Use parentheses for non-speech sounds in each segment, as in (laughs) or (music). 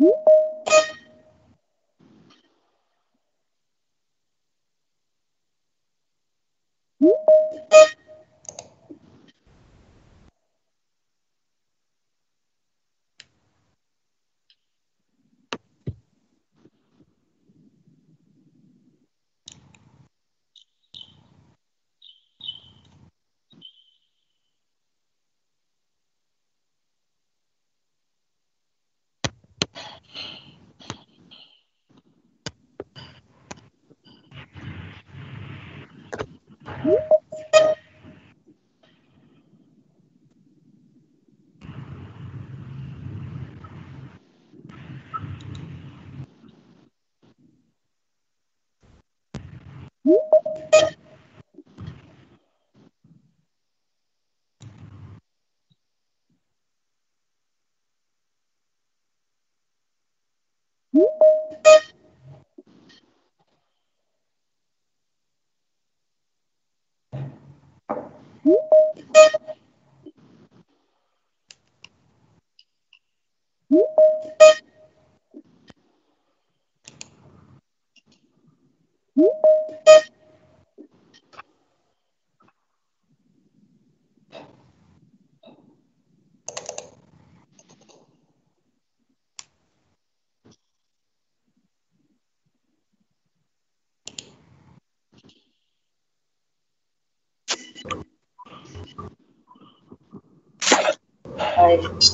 Thank. Woo! I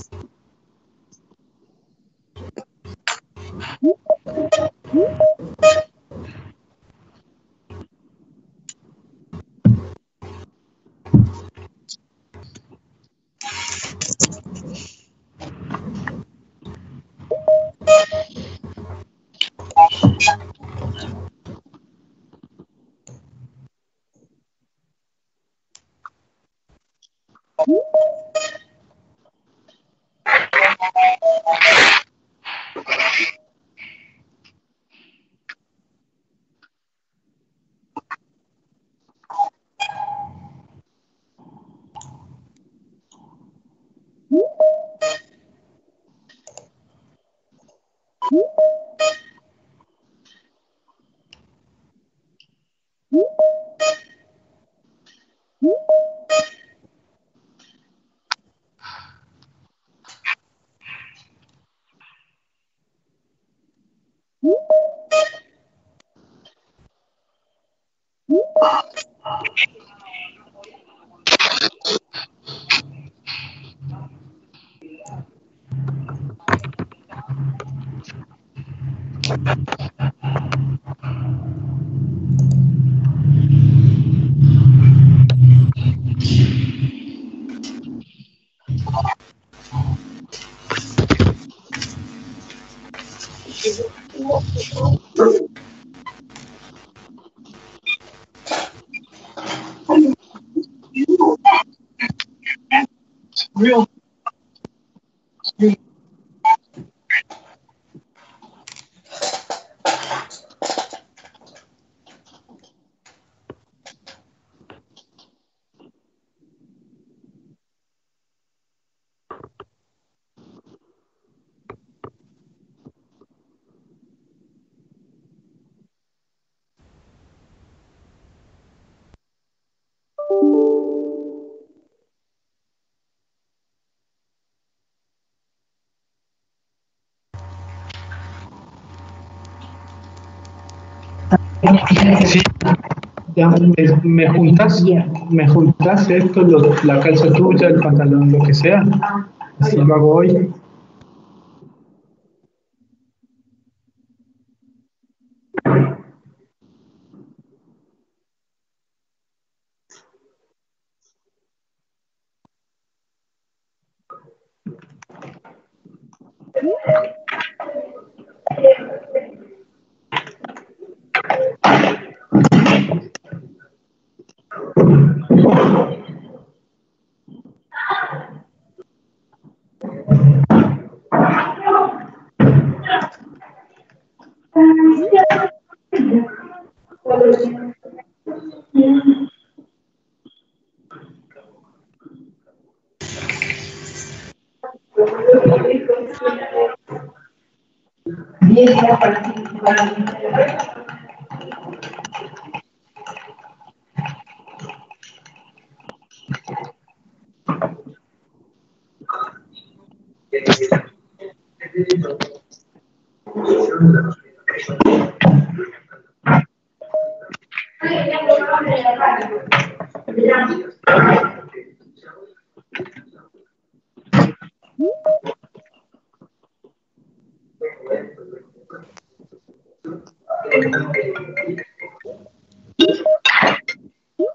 Sí, ya me, me juntas, me juntas esto, lo- la calza tuya, el pantalón, lo que sea. Así lo hago hoy.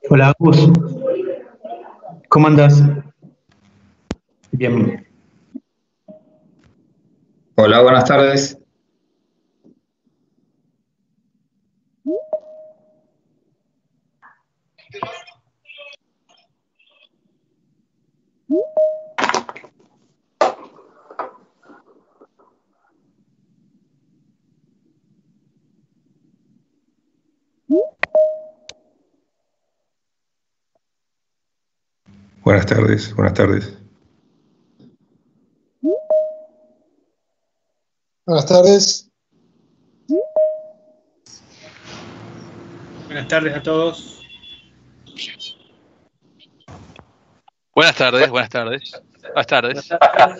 Hola, Gus. ¿Cómo andas? Bien. Hola, buenas tardes. Buenas tardes, buenas tardes. Buenas tardes. Buenas tardes a todos. Buenas tardes, buenas tardes. Buenas tardes. Ah,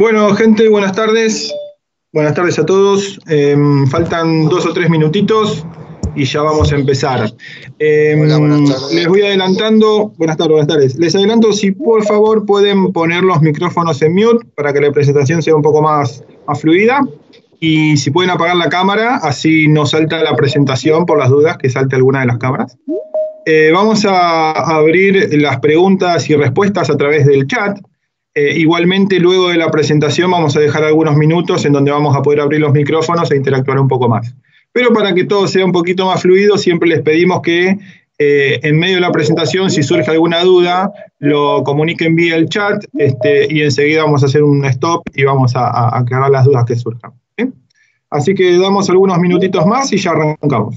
Bueno, gente, buenas tardes. Buenas tardes a todos. Eh, faltan dos o tres minutitos y ya vamos a empezar. Eh, Hola, buenas. Les voy adelantando, buenas tardes, buenas tardes. Les adelanto si por favor pueden poner los micrófonos en mute para que la presentación sea un poco más, más fluida. Y si pueden apagar la cámara, así no salta la presentación por las dudas que salte alguna de las cámaras. Eh, vamos a abrir las preguntas y respuestas a través del chat. Eh, igualmente, luego de la presentación vamos a dejar algunos minutos en donde vamos a poder abrir los micrófonos e interactuar un poco más. Pero para que todo sea un poquito más fluido, siempre les pedimos que eh, en medio de la presentación, si surge alguna duda, lo comuniquen vía el chat este, y enseguida vamos a hacer un stop y vamos a, a aclarar las dudas que surjan. ¿sí? Así que damos algunos minutitos más y ya arrancamos.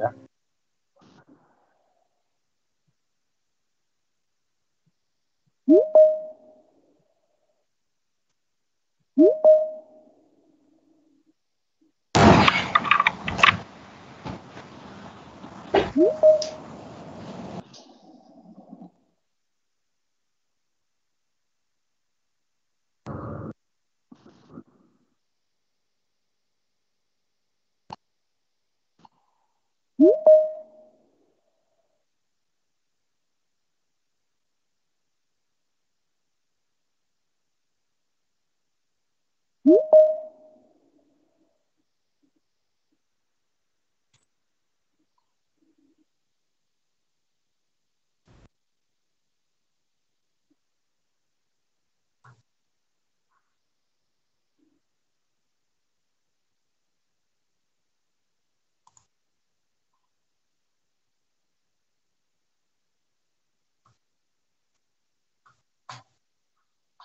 ya. Woo!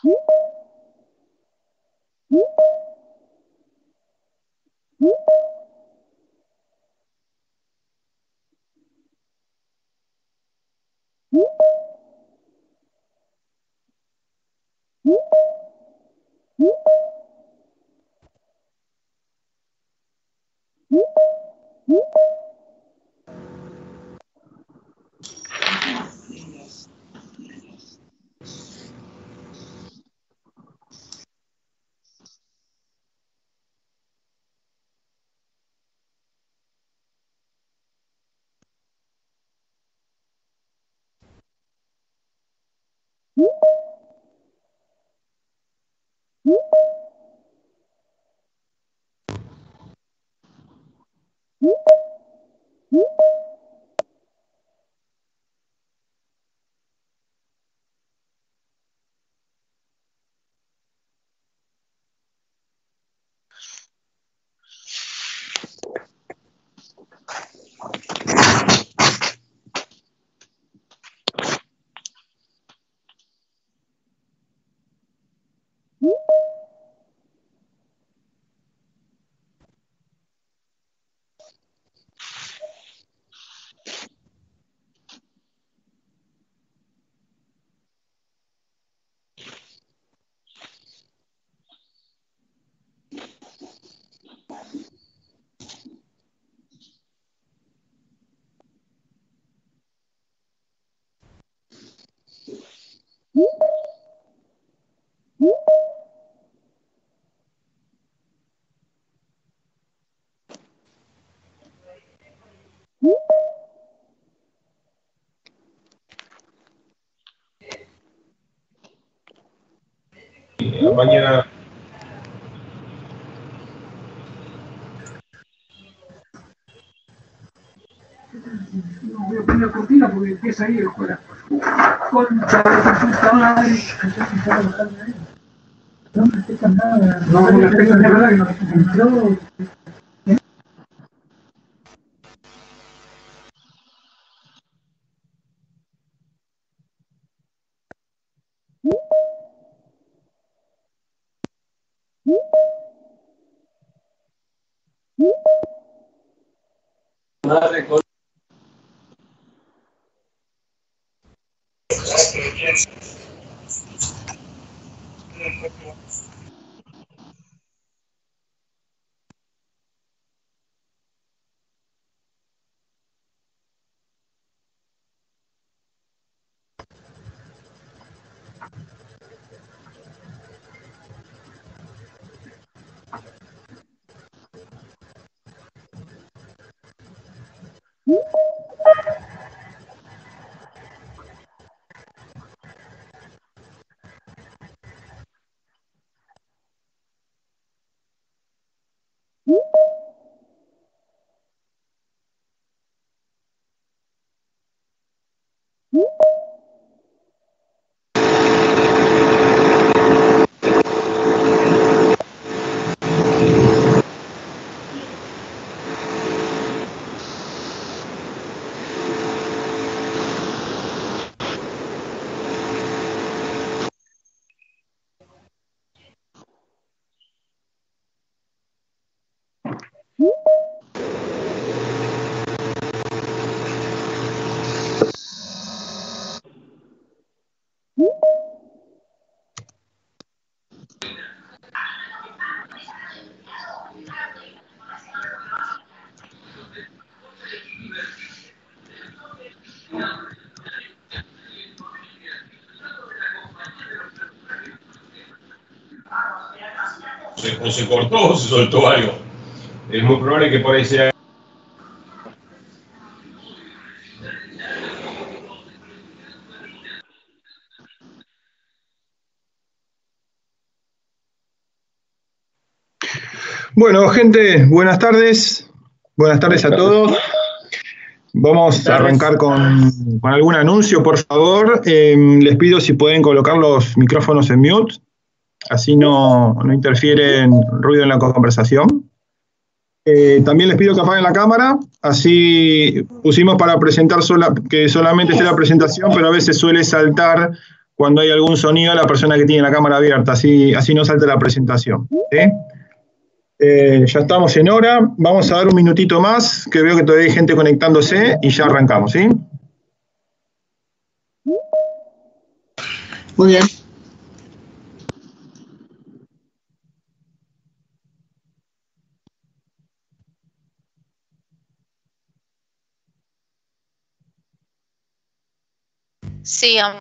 La mañana. No voy a poner la cortina porque empieza ahí el juego. Concha de puta madre. No me respetas nada. No, me respetas de o se cortó o se soltó algo. Es muy probable que por ahí sea Bueno, gente, buenas tardes. Buenas tardes a todos. Vamos a arrancar con, con algún anuncio, por favor. Eh, les pido si pueden colocar los micrófonos en mute, así no, no interfiere ruido en la conversación. Eh, también les pido que apaguen la cámara, así pusimos para presentar sola, que solamente esté la presentación, pero a veces suele saltar cuando hay algún sonido la persona que tiene la cámara abierta, así, así no salta la presentación. Eh, ya estamos en hora, vamos a dar un minutito más, que veo que todavía hay gente conectándose y ya arrancamos, ¿sí? Muy bien. Sí, am-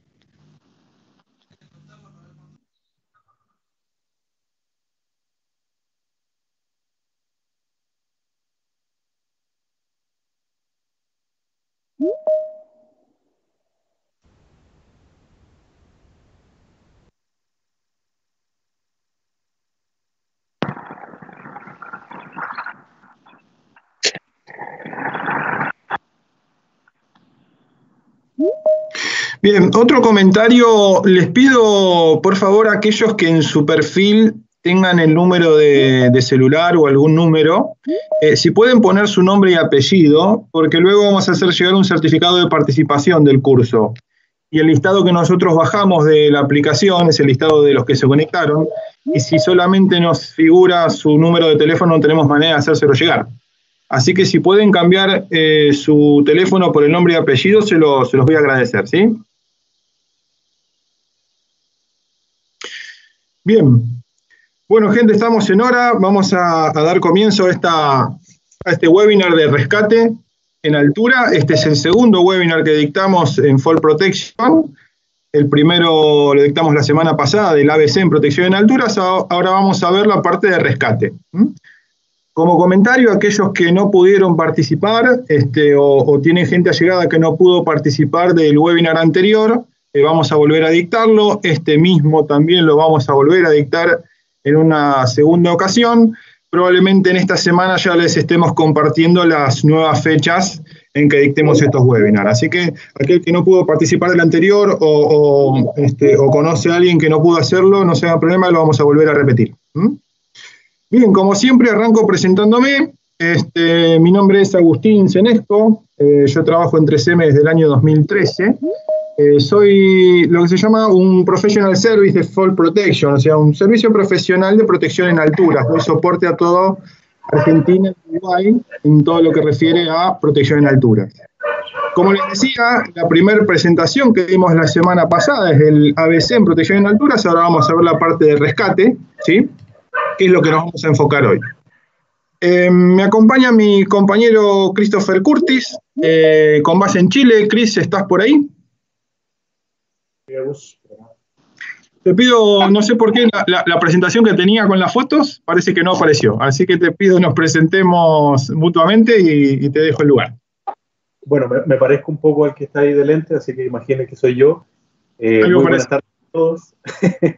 Bien, otro comentario, les pido por favor a aquellos que en su perfil tengan el número de, celular o algún número, eh, si pueden poner su nombre y apellido, porque luego vamos a hacer llegar un certificado de participación del curso. Y el listado que nosotros bajamos de la aplicación es el listado de los que se conectaron, y si solamente nos figura su número de teléfono, no tenemos manera de hacérselo llegar. Así que si pueden cambiar eh, su teléfono por el nombre y apellido, se, lo- se los voy a agradecer, ¿sí? Bien. Bueno, gente, estamos en hora. Vamos a, dar comienzo a, este webinar de rescate en altura. Este es el segundo webinar que dictamos en Fall Protection. El primero lo dictamos la semana pasada del ABC en protección en alturas. Ahora vamos a ver la parte de rescate. Como comentario, aquellos que no pudieron participar este, o, o tienen gente allegada que no pudo participar del webinar anterior, vamos a volver a dictarlo. Este mismo también lo vamos a volver a dictar en una segunda ocasión. Probablemente en esta semana ya les estemos compartiendo las nuevas fechas en que dictemos estos webinars. Así que aquel que no pudo participar del anterior o, este, conoce a alguien que no pudo hacerlo, no se haga problema, lo vamos a volver a repetir. ¿Mm? Bien, como siempre arranco presentándome. Este, mi nombre es Agustín Cenesco, eh, yo trabajo en 3M desde el año 2013. Eh, soy lo que se llama un Professional Service de Fall Protection, o sea, un servicio profesional de protección en alturas. Doy soporte a todo Argentina y Uruguay en todo lo que refiere a protección en alturas. Como les decía, la primera presentación que dimos la semana pasada es el ABC en protección en alturas, ahora vamos a ver la parte de rescate, ¿sí? que es lo que nos vamos a enfocar hoy. Eh, me acompaña mi compañero Christopher Curtis, eh, con base en Chile. Chris, ¿estás por ahí? Te pido, no sé por qué, la, la- la presentación que tenía con las fotos parece que no apareció. Así que te pido nos presentemos mutuamente y, y te dejo el lugar. Bueno, me, me parezco un poco al que está ahí de lente, así que imaginen que soy yo. Eh, muy buenas tardes a todos. (laughs)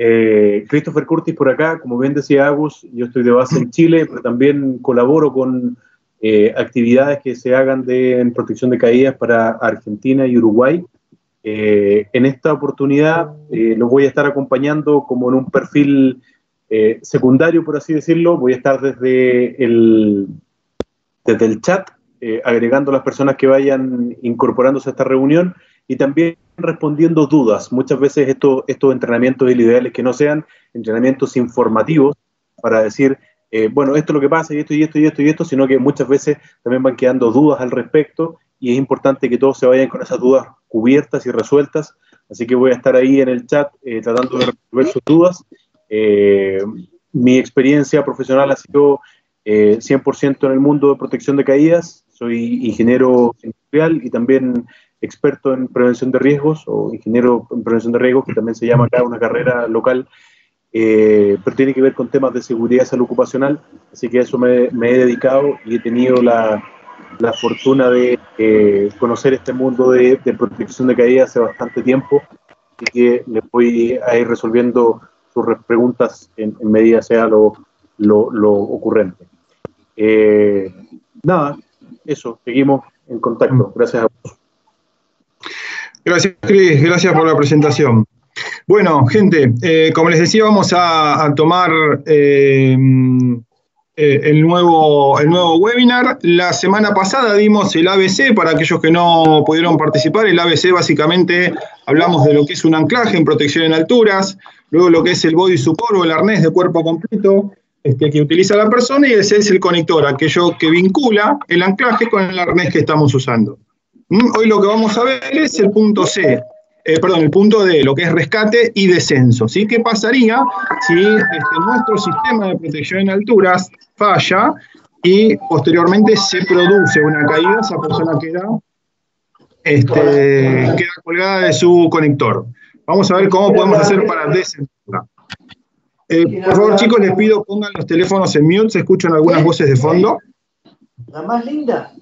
Eh, Christopher Curtis por acá, como bien decía Agus, yo estoy de base en Chile, pero también colaboro con eh, actividades que se hagan de, en protección de caídas para Argentina y Uruguay. Eh, en esta oportunidad eh, los voy a estar acompañando como en un perfil eh, secundario, por así decirlo. Voy a estar desde el, desde el chat, eh, agregando las personas que vayan incorporándose a esta reunión y también respondiendo dudas. Muchas veces esto- estos entrenamientos el ideal es que no sean entrenamientos informativos para decir, eh, bueno, esto es lo que pasa y esto y esto y esto y esto, sino que muchas veces también van quedando dudas al respecto y es importante que todos se vayan con esas dudas cubiertas y resueltas. Así que voy a estar ahí en el chat eh, tratando de resolver sus dudas. Eh, mi experiencia profesional ha sido eh, 100% en el mundo de protección de caídas. Soy ingeniero industrial y también experto en prevención de riesgos o ingeniero en prevención de riesgos, que también se llama acá una carrera local. eh, pero tiene que ver con temas de seguridad y salud ocupacional, así que a eso me, me he dedicado y he tenido la, la fortuna de eh, conocer este mundo de, de, protección de caída hace bastante tiempo y que les voy a ir resolviendo sus preguntas en, en medida sea lo, lo, lo ocurrente. Eh, nada, eso, seguimos en contacto. Gracias a vos. Gracias, Cris, gracias por la presentación. Bueno, gente, eh, como les decía, vamos a, a tomar eh, eh, el, nuevo, el nuevo webinar. La semana pasada dimos el ABC, para aquellos que no pudieron participar, el ABC básicamente hablamos de lo que es un anclaje en protección en alturas, luego lo que es el body support o el arnés de cuerpo completo, este, que utiliza la persona y ese es el conector, aquello que vincula el anclaje con el arnés que estamos usando. ¿Mm? Hoy lo que vamos a ver es el punto C, eh, perdón, el punto D, lo que es rescate y descenso. ¿sí? ¿Qué pasaría si este, nuestro sistema de protección en alturas falla y posteriormente se produce una caída, esa persona queda, este, queda colgada de su conector? Vamos a ver cómo podemos hacer para descensar. Eh, por favor, chicos, les pido pongan los teléfonos en mute, se escuchan algunas voces de fondo. ¿La más linda?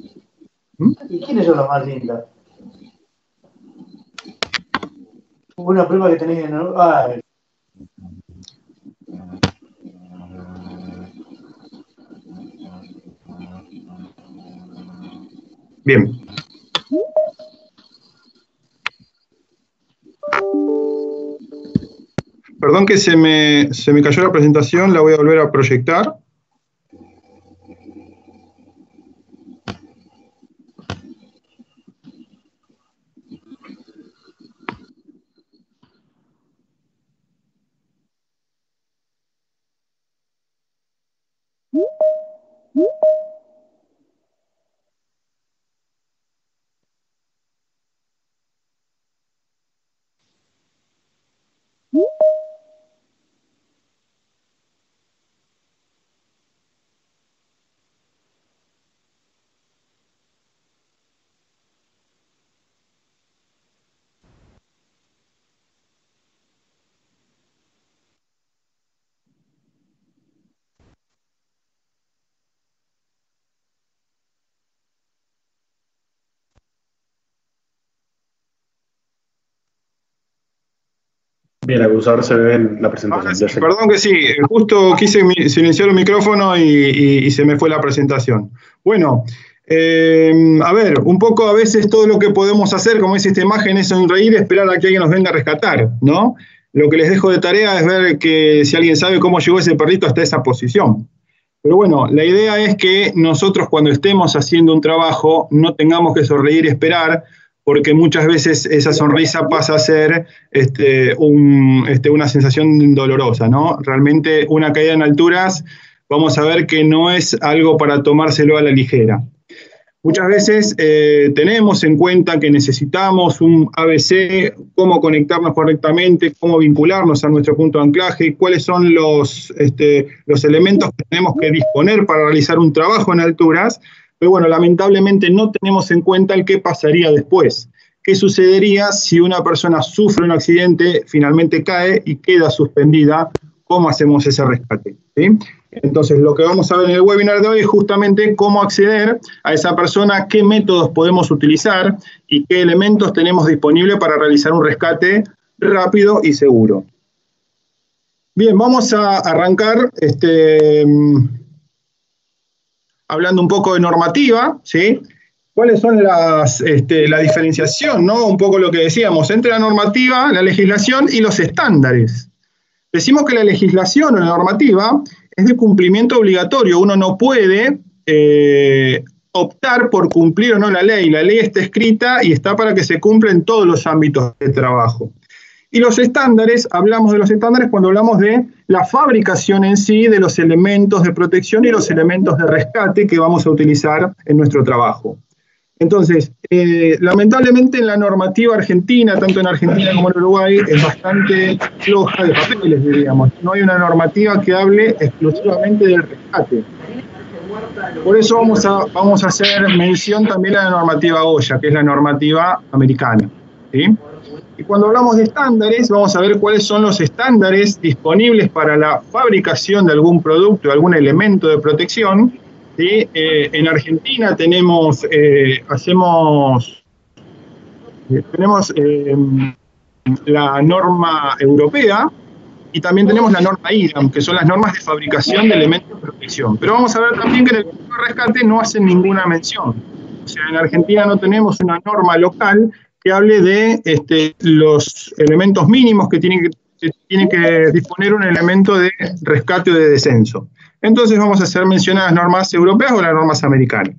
¿Mm? ¿Y quiénes son las más lindas? Una prima que tenéis en... Ah, Bien. Perdón que se me, se me cayó la presentación, la voy a volver a proyectar. Bien, ahora se ve en la presentación. Ahora sí, perdón que sí, justo quise silenciar el micrófono y, y- y se me fue la presentación. Bueno, eh, a ver, un poco a veces todo lo que podemos hacer, como dice esta imagen, es sonreír y esperar a que alguien nos venga a rescatar, ¿no? Lo que les dejo de tarea es ver que si alguien sabe cómo llegó ese perrito hasta esa posición. Pero bueno, la idea es que nosotros cuando estemos haciendo un trabajo no tengamos que sonreír y esperar, porque muchas veces esa sonrisa pasa a ser este, este, una sensación dolorosa, ¿no? Realmente una caída en alturas, vamos a ver que no es algo para tomárselo a la ligera. Muchas veces eh, tenemos en cuenta que necesitamos un ABC, cómo conectarnos correctamente, cómo vincularnos a nuestro punto de anclaje, cuáles son los, este, los elementos que tenemos que disponer para realizar un trabajo en alturas, pero bueno, lamentablemente no tenemos en cuenta el qué pasaría después. ¿Qué sucedería si una persona sufre un accidente, finalmente cae y queda suspendida? ¿Cómo hacemos ese rescate? Entonces, lo que vamos a ver en el webinar de hoy es justamente cómo acceder a esa persona, qué métodos podemos utilizar y qué elementos tenemos disponibles para realizar un rescate rápido y seguro. Bien, vamos a arrancar este, hablando un poco de normativa, ¿sí? ¿Cuáles son las, este, la diferenciación, ¿no? Un poco lo que decíamos, entre la normativa, la legislación y los estándares. Decimos que la legislación o la normativa es de cumplimiento obligatorio. Uno no puede eh, optar por cumplir o no la ley. La ley está escrita y está para que se cumpla en todos los ámbitos de trabajo. Y los estándares, hablamos de los estándares cuando hablamos de la fabricación en sí de los elementos de protección y los elementos de rescate que vamos a utilizar en nuestro trabajo. Entonces, eh, lamentablemente en la normativa argentina, tanto en Argentina como en Uruguay, es bastante floja de papeles, diríamos. No hay una normativa que hable exclusivamente del rescate. Por eso vamos a, vamos a hacer mención también a la normativa Goya, que es la normativa americana. ¿sí? Y cuando hablamos de estándares, vamos a ver cuáles son los estándares disponibles para la fabricación de algún producto, algún elemento de protección. Eh, en Argentina tenemos, eh, hacemos, eh, tenemos eh, la norma europea y también tenemos la norma IRAM, que son las normas de fabricación de elementos de protección. Pero vamos a ver también que en el rescate no hacen ninguna mención. O sea, en Argentina no tenemos una norma local que hable de este, los elementos mínimos que tiene que, tiene que disponer un elemento de rescate o de descenso. Entonces vamos a hacer mención a las normas europeas o las normas americanas.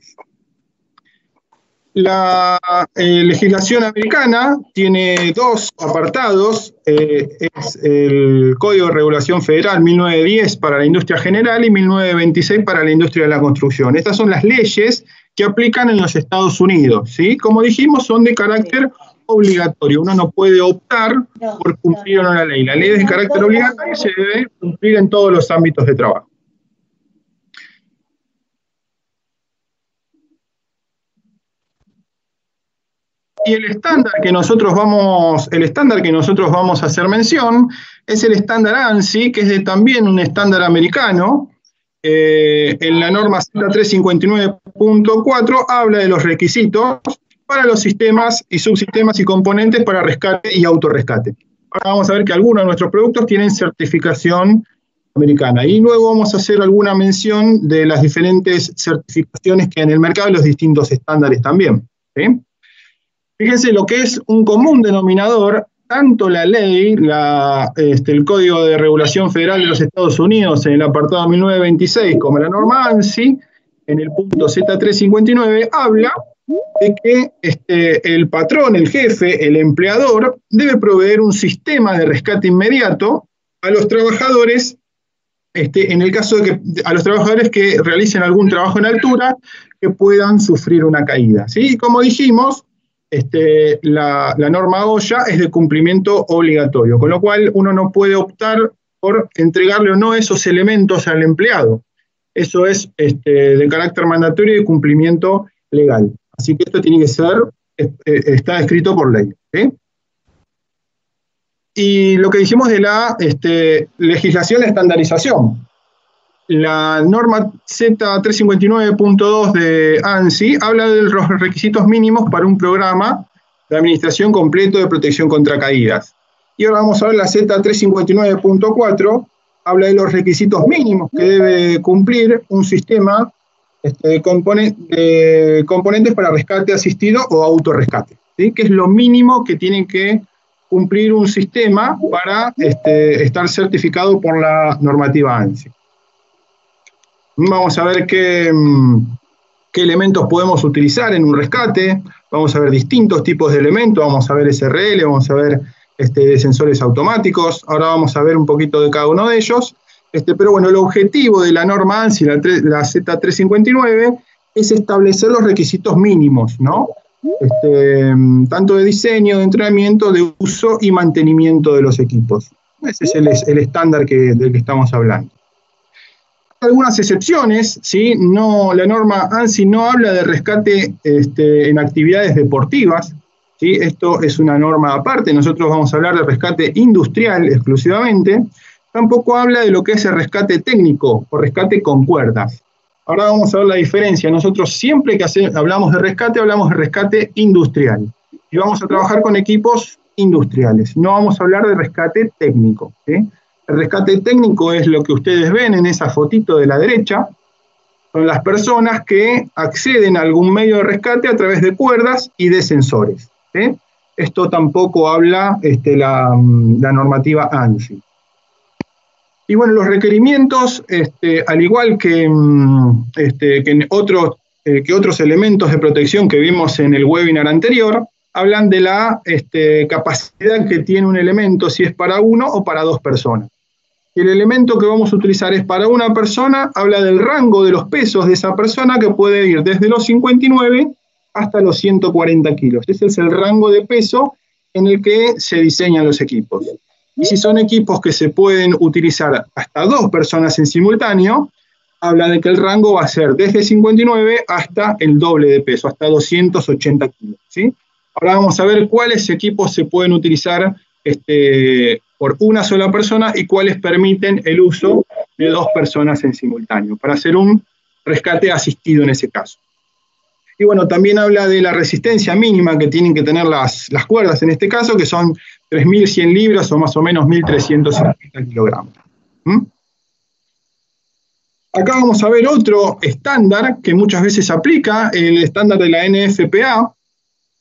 La eh, legislación americana tiene dos apartados, eh, es el Código de Regulación Federal 1910 para la industria general y 1926 para la industria de la construcción. Estas son las leyes que aplican en los Estados Unidos, ¿sí? Como dijimos, son de carácter obligatorio. Uno no puede optar por cumplir o no la ley. La ley es de carácter obligatorio y se debe cumplir en todos los ámbitos de trabajo. Y el estándar que nosotros vamos, el estándar que nosotros vamos a hacer mención es el estándar ANSI, que es de también un estándar americano. Eh, en la norma Z359.4 habla de los requisitos para los sistemas y subsistemas y componentes para rescate y autorrescate. Ahora vamos a ver que algunos de nuestros productos tienen certificación americana. Y luego vamos a hacer alguna mención de las diferentes certificaciones que hay en el mercado y los distintos estándares también. Fíjense lo que es un común denominador, tanto la ley, la, este, el Código de Regulación Federal de los Estados Unidos en el apartado 1926, como la norma ANSI, en el punto Z359, habla de que este, el patrón, el jefe, el empleador, debe proveer un sistema de rescate inmediato a los trabajadores, este, en el caso de que a los trabajadores que realicen algún trabajo en altura, que puedan sufrir una caída. ¿sí? Como dijimos, este, la, la, norma OSHA es de cumplimiento obligatorio, con lo cual uno no puede optar por entregarle o no esos elementos al empleado. Eso es este, de carácter mandatorio y de cumplimiento legal. Así que esto tiene que ser, está escrito por ley. Y lo que dijimos de la este, legislación de estandarización. La norma Z359.2 de ANSI habla de los requisitos mínimos para un programa de administración completo de protección contra caídas. Y ahora vamos a ver la Z359.4, habla de los requisitos mínimos que debe cumplir un sistema este, de, de componentes para rescate asistido o autorrescate, que es lo mínimo que tiene que cumplir un sistema para este, estar certificado por la normativa ANSI. Vamos a ver qué, qué, elementos podemos utilizar en un rescate. Vamos a ver distintos tipos de elementos. Vamos a ver SRL, vamos a ver este, sensores automáticos. Ahora vamos a ver un poquito de cada uno de ellos. Este, pero bueno, el objetivo de la norma ANSI, la, la Z359, es establecer los requisitos mínimos, ¿no? Este, tanto de diseño, de entrenamiento, de uso y mantenimiento de los equipos. Ese es el, estándar del que estamos hablando algunas excepciones, ¿sí? no, la norma ANSI no habla de rescate este, en actividades deportivas, ¿sí? esto es una norma aparte, nosotros vamos a hablar de rescate industrial exclusivamente, tampoco habla de lo que es el rescate técnico o rescate con cuerdas. Ahora vamos a ver la diferencia, nosotros siempre que hablamos de rescate, hablamos de rescate industrial, y vamos a trabajar con equipos industriales, no vamos a hablar de rescate técnico. El rescate técnico es lo que ustedes ven en esa fotito de la derecha. Son las personas que acceden a algún medio de rescate a través de cuerdas y de sensores. Esto tampoco habla este, la, la, normativa ANSI. Y bueno, los requerimientos, este, al igual que, este, eh, que otros elementos de protección que vimos en el webinar anterior, hablan de la capacidad que tiene un elemento, si es para uno o para dos personas el elemento que vamos a utilizar es para una persona, habla del rango de los pesos de esa persona que puede ir desde los 59 hasta los 140 kilos. Ese es el rango de peso en el que se diseñan los equipos. Y si son equipos que se pueden utilizar hasta dos personas en simultáneo, habla de que el rango va a ser desde 59 hasta el doble de peso, hasta 280 kilos. ¿sí? Ahora vamos a ver cuáles equipos se pueden utilizar este, por una sola persona y cuáles permiten el uso de dos personas en simultáneo, para hacer un rescate asistido en ese caso. Y bueno, también habla de la resistencia mínima que tienen que tener las, las cuerdas en este caso, que son 3.100 libras o más o menos 1.350 kilogramos. ¿Mm? Acá vamos a ver otro estándar que muchas veces aplica, el estándar de la NFPA.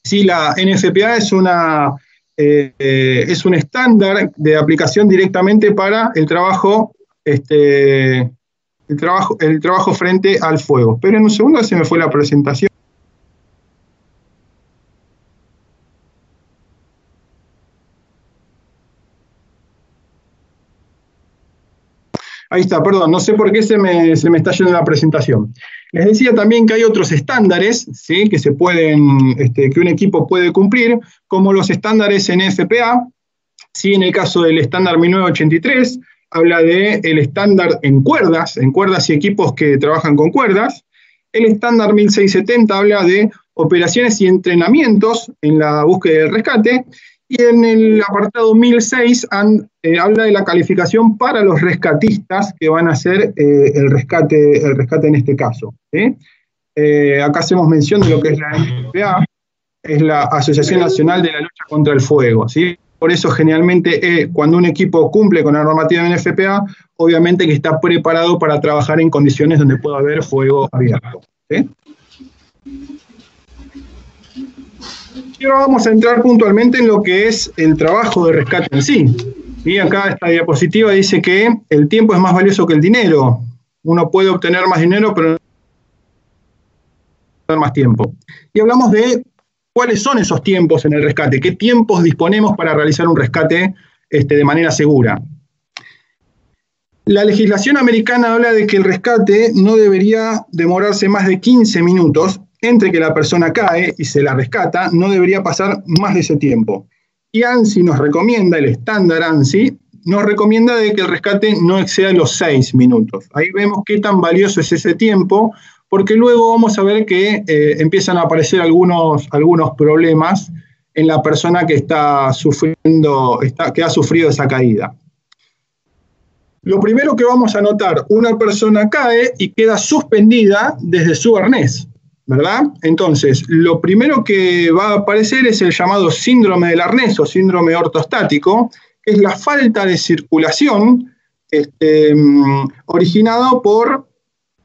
Sí, la NFPA es, una, eh, es un estándar de aplicación directamente para el trabajo, este, el, trabajo, el trabajo frente al fuego. Pero en un segundo se me fue la presentación. Ahí está, perdón, no sé por qué se me, está yendo la presentación. Les decía también que hay otros estándares ¿sí? que, se pueden, este, que un equipo puede cumplir, como los estándares en FPA. ¿sí? En el caso del estándar 1983, habla de el estándar en cuerdas, en cuerdas y equipos que trabajan con cuerdas. El estándar 1670 habla de operaciones y entrenamientos en la búsqueda del rescate. Y en el apartado 1006 eh, habla de la calificación para los rescatistas que van a hacer eh, el, rescate, el rescate en este caso. Eh, acá hacemos mención de lo que es la NFPA, es la Asociación Nacional de la Lucha contra el Fuego. Por eso generalmente cuando un equipo cumple con la normativa de NFPA, obviamente que está preparado para trabajar en condiciones donde pueda haber fuego abierto. Y ahora vamos a entrar puntualmente en lo que es el trabajo de rescate en sí. Y acá esta diapositiva dice que el tiempo es más valioso que el dinero. Uno puede obtener más dinero, pero no más tiempo. Y hablamos de cuáles son esos tiempos en el rescate, qué tiempos disponemos para realizar un rescate este, de manera segura. La legislación americana habla de que el rescate no debería demorarse más de 15 minutos entre que la persona cae y se la rescata, no debería pasar más de ese tiempo. Y ANSI nos recomienda, el estándar ANSI, nos recomienda de que el rescate no exceda los seis minutos. Ahí vemos qué tan valioso es ese tiempo, porque luego vamos a ver que eh, empiezan a aparecer algunos, algunos problemas en la persona que está sufriendo, está, que ha sufrido esa caída. Lo primero que vamos a notar, una persona cae y queda suspendida desde su arnés. ¿Verdad? Entonces, lo primero que va a aparecer es el llamado síndrome del arnés o síndrome ortostático, que es la falta de circulación este, mm, originado por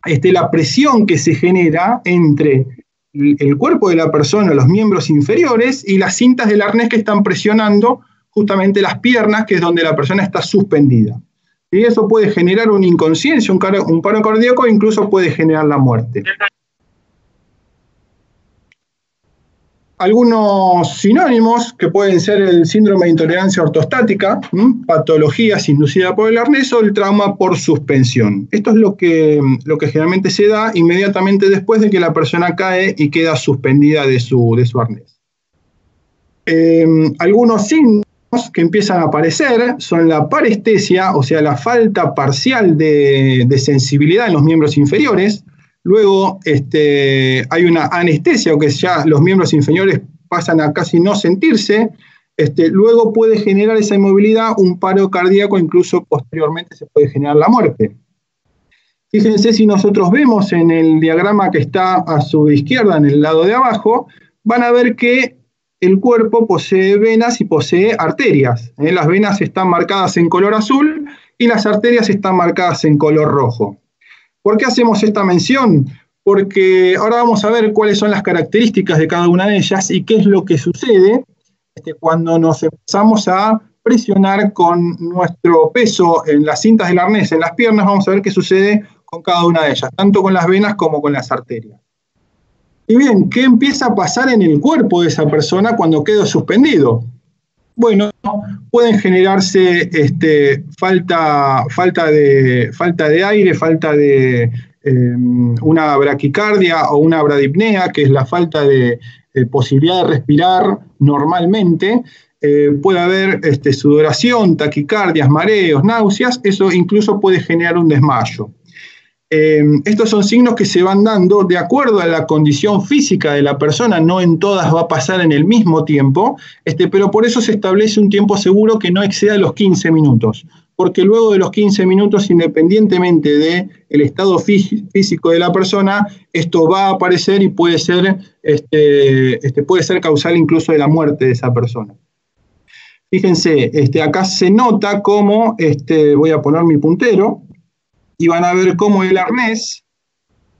este, la presión que se genera entre el cuerpo de la persona, los miembros inferiores, y las cintas del arnés que están presionando justamente las piernas, que es donde la persona está suspendida. Y eso puede generar una inconsciencia, un, un paro cardíaco, e incluso puede generar la muerte. Algunos sinónimos que pueden ser el síndrome de intolerancia ortostática, patologías inducidas por el arnés o el trauma por suspensión. Esto es lo que, lo que generalmente se da inmediatamente después de que la persona cae y queda suspendida de su, de su arnés. Em, algunos signos que empiezan a aparecer son la parestesia, o sea, la falta parcial de, de sensibilidad en los miembros inferiores, Luego este, hay una anestesia, o que ya los miembros inferiores pasan a casi no sentirse. Este, luego puede generar esa inmovilidad un paro cardíaco, incluso posteriormente se puede generar la muerte. Fíjense si nosotros vemos en el diagrama que está a su izquierda, en el lado de abajo, van a ver que el cuerpo posee venas y posee arterias. ¿eh? Las venas están marcadas en color azul y las arterias están marcadas en color rojo. ¿Por qué hacemos esta mención? Porque ahora vamos a ver cuáles son las características de cada una de ellas y qué es lo que sucede este, cuando nos empezamos a presionar con nuestro peso en las cintas del arnés, en las piernas, vamos a ver qué sucede con cada una de ellas, tanto con las venas como con las arterias. Y bien, ¿qué empieza a pasar en el cuerpo de esa persona cuando queda suspendido? Bueno, pueden generarse este, falta, falta, de, falta de aire, falta de em, una braquicardia o una bradipnea, que es la falta de posibilidad de respirar normalmente. Eh, puede haber este, sudoración, taquicardias, mareos, náuseas, eso incluso puede generar un desmayo. Eh, estos son signos que se van dando de acuerdo a la condición física de la persona, no en todas va a pasar en el mismo tiempo, este, pero por eso se establece un tiempo seguro que no exceda los 15 minutos, porque luego de los 15 minutos, independientemente del el estado fí- físico de la persona, esto va a aparecer y puede ser, este, este, puede ser causal incluso de la muerte de esa persona. Fíjense, acá se nota cómo, voy a poner mi puntero, y van a ver cómo el arnés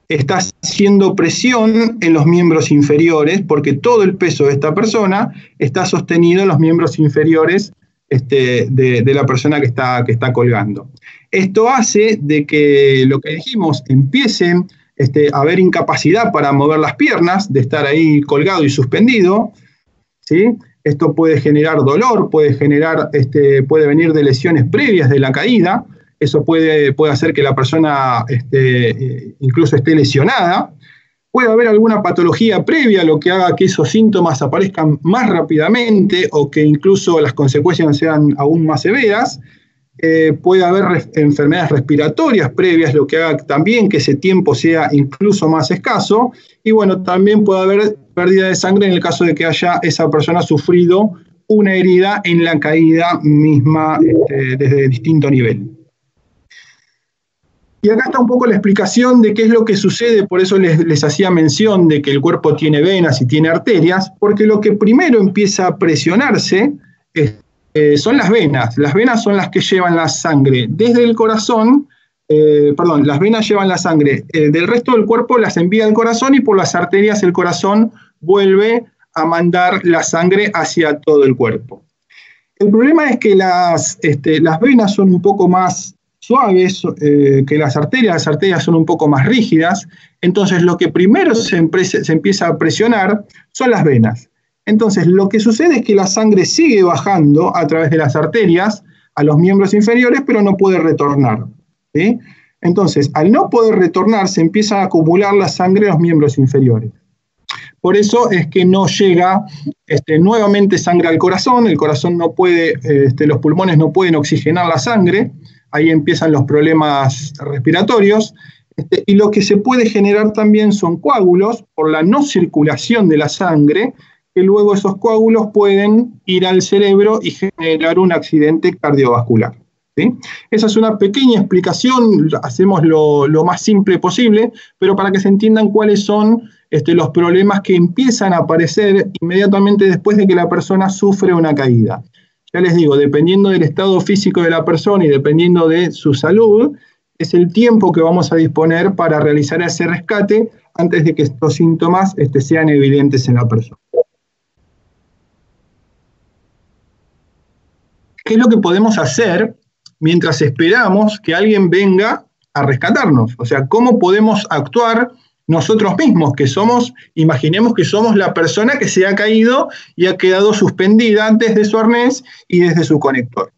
está haciendo presión en los miembros inferiores, porque todo el peso de esta persona está sostenido en los miembros inferiores este, de, la persona que está, que está colgando. Esto hace de que lo que dijimos empiece este, a haber incapacidad para mover las piernas, de estar ahí colgado y suspendido, ¿sí? Esto puede generar dolor, puede generar, este, puede venir de lesiones previas de la caída, eso puede, puede hacer que la persona este, eh, incluso esté lesionada. Puede haber alguna patología previa, lo que haga que esos síntomas aparezcan más rápidamente o que incluso las consecuencias sean aún más severas. Eh, puede haber enfermedades respiratorias previas, lo que haga también que ese tiempo sea incluso más escaso. Y bueno, también puede haber pérdida de sangre en el caso de que haya esa persona sufrido una herida en la caída misma este, desde distinto nivel. Y acá está un poco la explicación de qué es lo que sucede, por eso les, les hacía mención de que el cuerpo tiene venas y tiene arterias, porque lo que primero empieza a presionarse es, eh, son las venas. Las venas son las que llevan la sangre desde el corazón, eh, perdón, las venas llevan la sangre eh, del resto del cuerpo, las envía al corazón y por las arterias el corazón vuelve a mandar la sangre hacia todo el cuerpo. El problema es que las, este, las venas son un poco más suaves eh, que las arterias, las arterias son un poco más rígidas, entonces lo que primero se, empieza a presionar son las venas. Entonces lo que sucede es que la sangre sigue bajando a través de las arterias a los miembros inferiores, pero no puede retornar. Entonces, al no poder retornar, se empieza a acumular la sangre en los miembros inferiores. Por eso es que no llega este, nuevamente sangre al corazón, el corazón no puede, este, los pulmones no pueden oxigenar la sangre, ahí empiezan los problemas respiratorios, este, y lo que se puede generar también son coágulos por la no circulación de la sangre, que luego esos coágulos pueden ir al cerebro y generar un accidente cardiovascular. Esa es una pequeña explicación, hacemos lo, lo, más simple posible, pero para que se entiendan cuáles son este, los problemas que empiezan a aparecer inmediatamente después de que la persona sufre una caída. Ya les digo, dependiendo del estado físico de la persona y dependiendo de su salud, es el tiempo que vamos a disponer para realizar ese rescate antes de que estos síntomas este, sean evidentes en la persona. ¿Qué es lo que podemos hacer mientras esperamos que alguien venga a rescatarnos? O sea, ¿cómo podemos actuar nosotros mismos, que somos, imaginemos que somos la persona que se ha caído y ha quedado suspendida desde su arnés y desde su conector?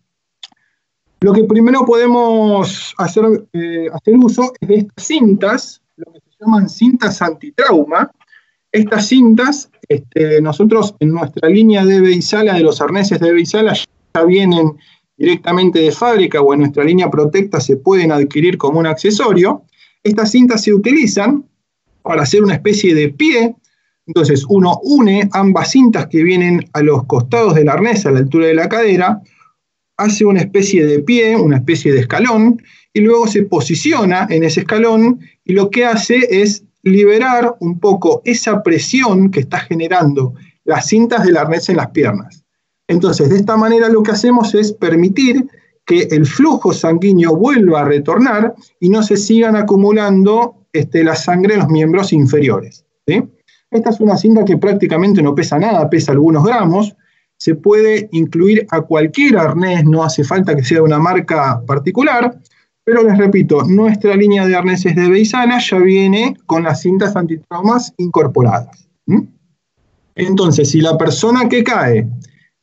Lo que primero podemos hacer, eh, hacer uso es de estas cintas, lo que se llaman cintas antitrauma. Estas cintas, este, nosotros en nuestra línea de Beisala, de los arneses de Beisala, ya vienen directamente de fábrica o en nuestra línea Protecta se pueden adquirir como un accesorio. Estas cintas se utilizan para hacer una especie de pie. Entonces uno une ambas cintas que vienen a los costados del arnés, a la altura de la cadera, hace una especie de pie, una especie de escalón, y luego se posiciona en ese escalón y lo que hace es liberar un poco esa presión que está generando las cintas del arnés en las piernas. Entonces, de esta manera lo que hacemos es permitir que el flujo sanguíneo vuelva a retornar y no se sigan acumulando este, la sangre en los miembros inferiores. Esta es una cinta que prácticamente no pesa nada, pesa algunos gramos, se puede incluir a cualquier arnés, no hace falta que sea de una marca particular, pero les repito, nuestra línea de arneses de Beisana ya viene con las cintas antitraumas incorporadas. Entonces, si la persona que cae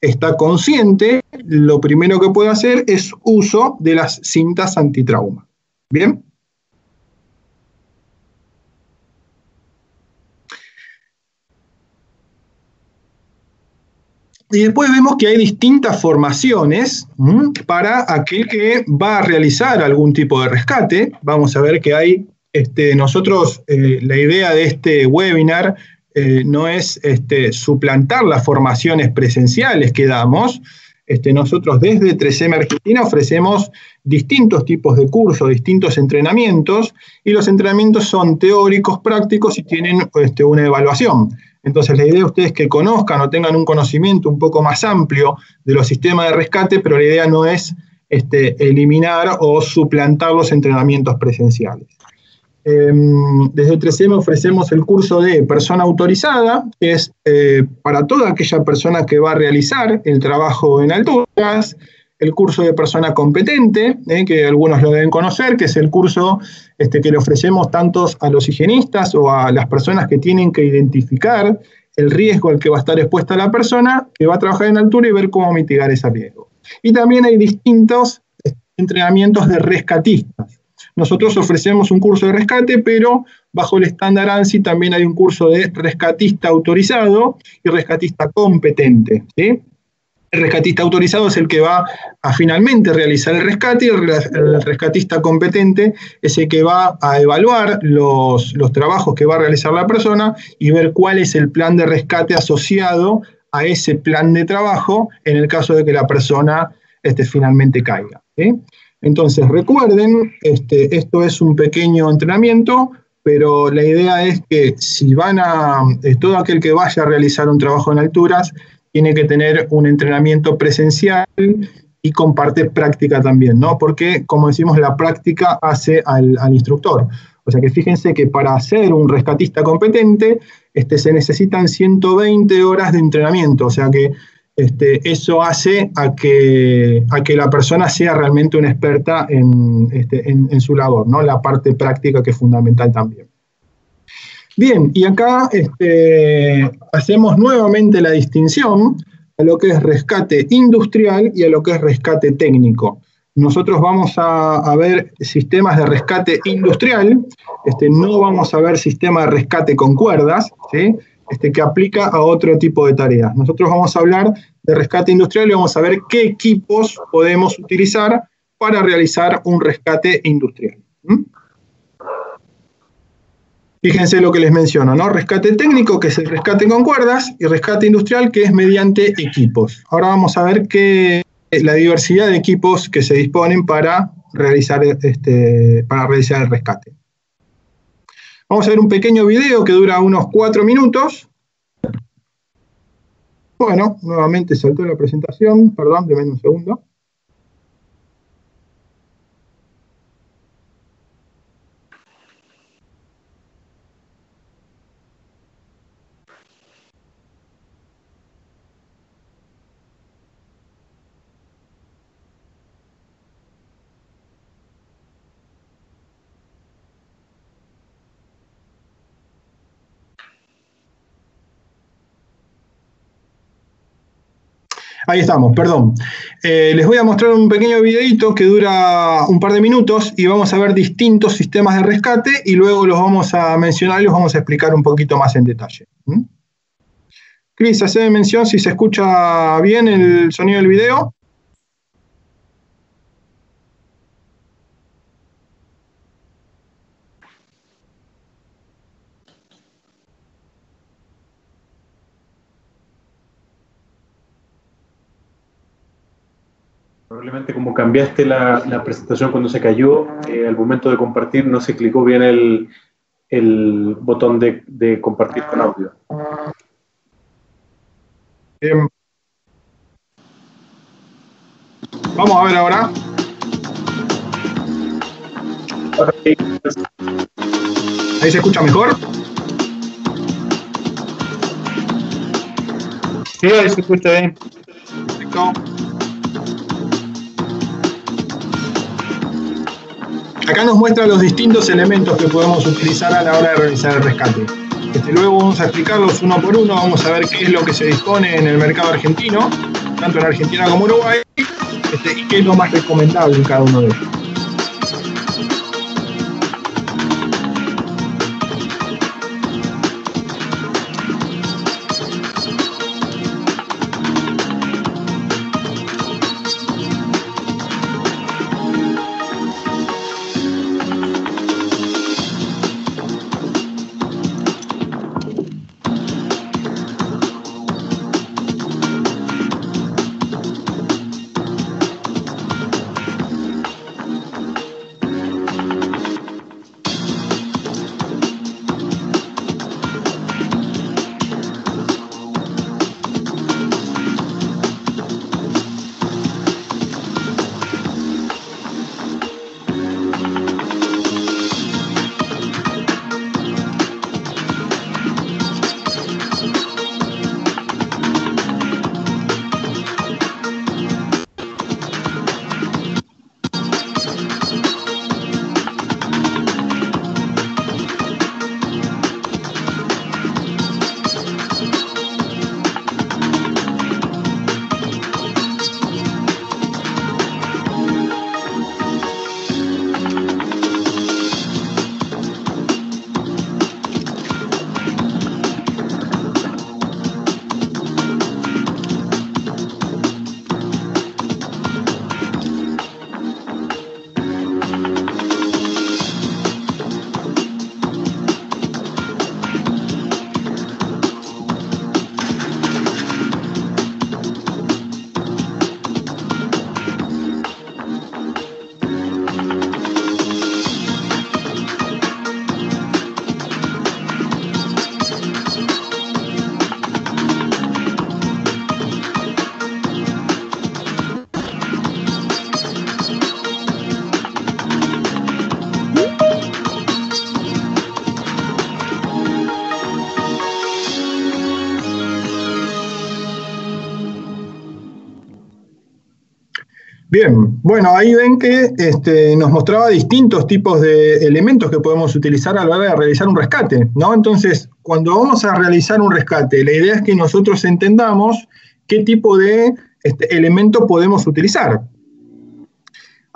está consciente, lo primero que puede hacer es uso de las cintas antitrauma. ¿Bien? Y después vemos que hay distintas formaciones para aquel que va a realizar algún tipo de rescate. Vamos a ver que hay este, nosotros, eh, la idea de este webinar eh, no es este, suplantar las formaciones presenciales que damos. Este, nosotros desde 3M Argentina ofrecemos distintos tipos de cursos, distintos entrenamientos, y los entrenamientos son teóricos, prácticos y tienen este, una evaluación. Entonces, la idea de ustedes es que conozcan o tengan un conocimiento un poco más amplio de los sistemas de rescate, pero la idea no es este, eliminar o suplantar los entrenamientos presenciales. Em, desde 3M ofrecemos el curso de persona autorizada, que es eh, para toda aquella persona que va a realizar el trabajo en alturas, el curso de persona competente, eh, que algunos lo deben conocer, que es el curso este, que le ofrecemos tanto a los higienistas o a las personas que tienen que identificar el riesgo al que va a estar expuesta la persona que va a trabajar en altura y ver cómo mitigar ese riesgo. Y también hay distintos entrenamientos de rescatistas. Nosotros ofrecemos un curso de rescate, pero bajo el estándar ANSI también hay un curso de rescatista autorizado y rescatista competente. El rescatista autorizado es el que va a finalmente realizar el rescate y el rescatista competente es el que va a evaluar los, los trabajos que va a realizar la persona y ver cuál es el plan de rescate asociado a ese plan de trabajo en el caso de que la persona este, finalmente caiga. Entonces, recuerden, este, esto es un pequeño entrenamiento, pero la idea es que si van a, eh, todo aquel que vaya a realizar un trabajo en alturas, tiene que tener un entrenamiento presencial y comparte práctica también, ¿no? Porque, como decimos, la práctica hace al, instructor. O sea que fíjense que para ser un rescatista competente este, se necesitan 120 horas de entrenamiento, o sea que este, eso hace a que, a que la persona sea realmente una experta en, este, en, su labor, ¿no? la parte práctica que es fundamental también. Bien, y acá este, hacemos nuevamente la distinción a lo que es rescate industrial y a lo que es rescate técnico. Nosotros vamos a, ver sistemas de rescate industrial, este, no vamos a ver sistema de rescate con cuerdas, ¿sí? este, que aplica a otro tipo de tareas. Nosotros vamos a hablar de rescate industrial y vamos a ver qué equipos podemos utilizar para realizar un rescate industrial. Fíjense lo que les menciono, ¿no? Rescate técnico, que es el rescate con cuerdas, y rescate industrial, que es mediante equipos. Ahora vamos a ver qué, la diversidad de equipos que se disponen para realizar, este, para realizar el rescate. Vamos a ver un pequeño video que dura unos cuatro minutos. Bueno, nuevamente saltó la presentación, perdón, denme un segundo. Ahí estamos, perdón. Eh, les voy a mostrar un pequeño videito que dura un par de minutos y vamos a ver distintos sistemas de rescate y luego los vamos a mencionar y los vamos a explicar un poquito más en detalle. ¿Mm? Cris, hace mención si se escucha bien el sonido del video. Probablemente como cambiaste la, presentación cuando se cayó, eh, al momento de compartir no se clicó bien el, botón de, compartir con audio. Vamos a ver ahora. Ahí se escucha mejor. Sí, ahí se escucha bien. Perfecto. Acá nos muestra los distintos elementos que podemos utilizar a la hora de realizar el rescate. Luego vamos a explicarlos uno por uno, vamos a ver qué es lo que se dispone en el mercado argentino, tanto en Argentina como Uruguay, este, y qué es lo más recomendable en cada uno de ellos. Bien, bueno, ahí ven que este, nos mostraba distintos tipos de elementos que podemos utilizar a la hora de realizar un rescate, ¿no? Entonces, cuando vamos a realizar un rescate, la idea es que nosotros entendamos qué tipo de este, elemento podemos utilizar.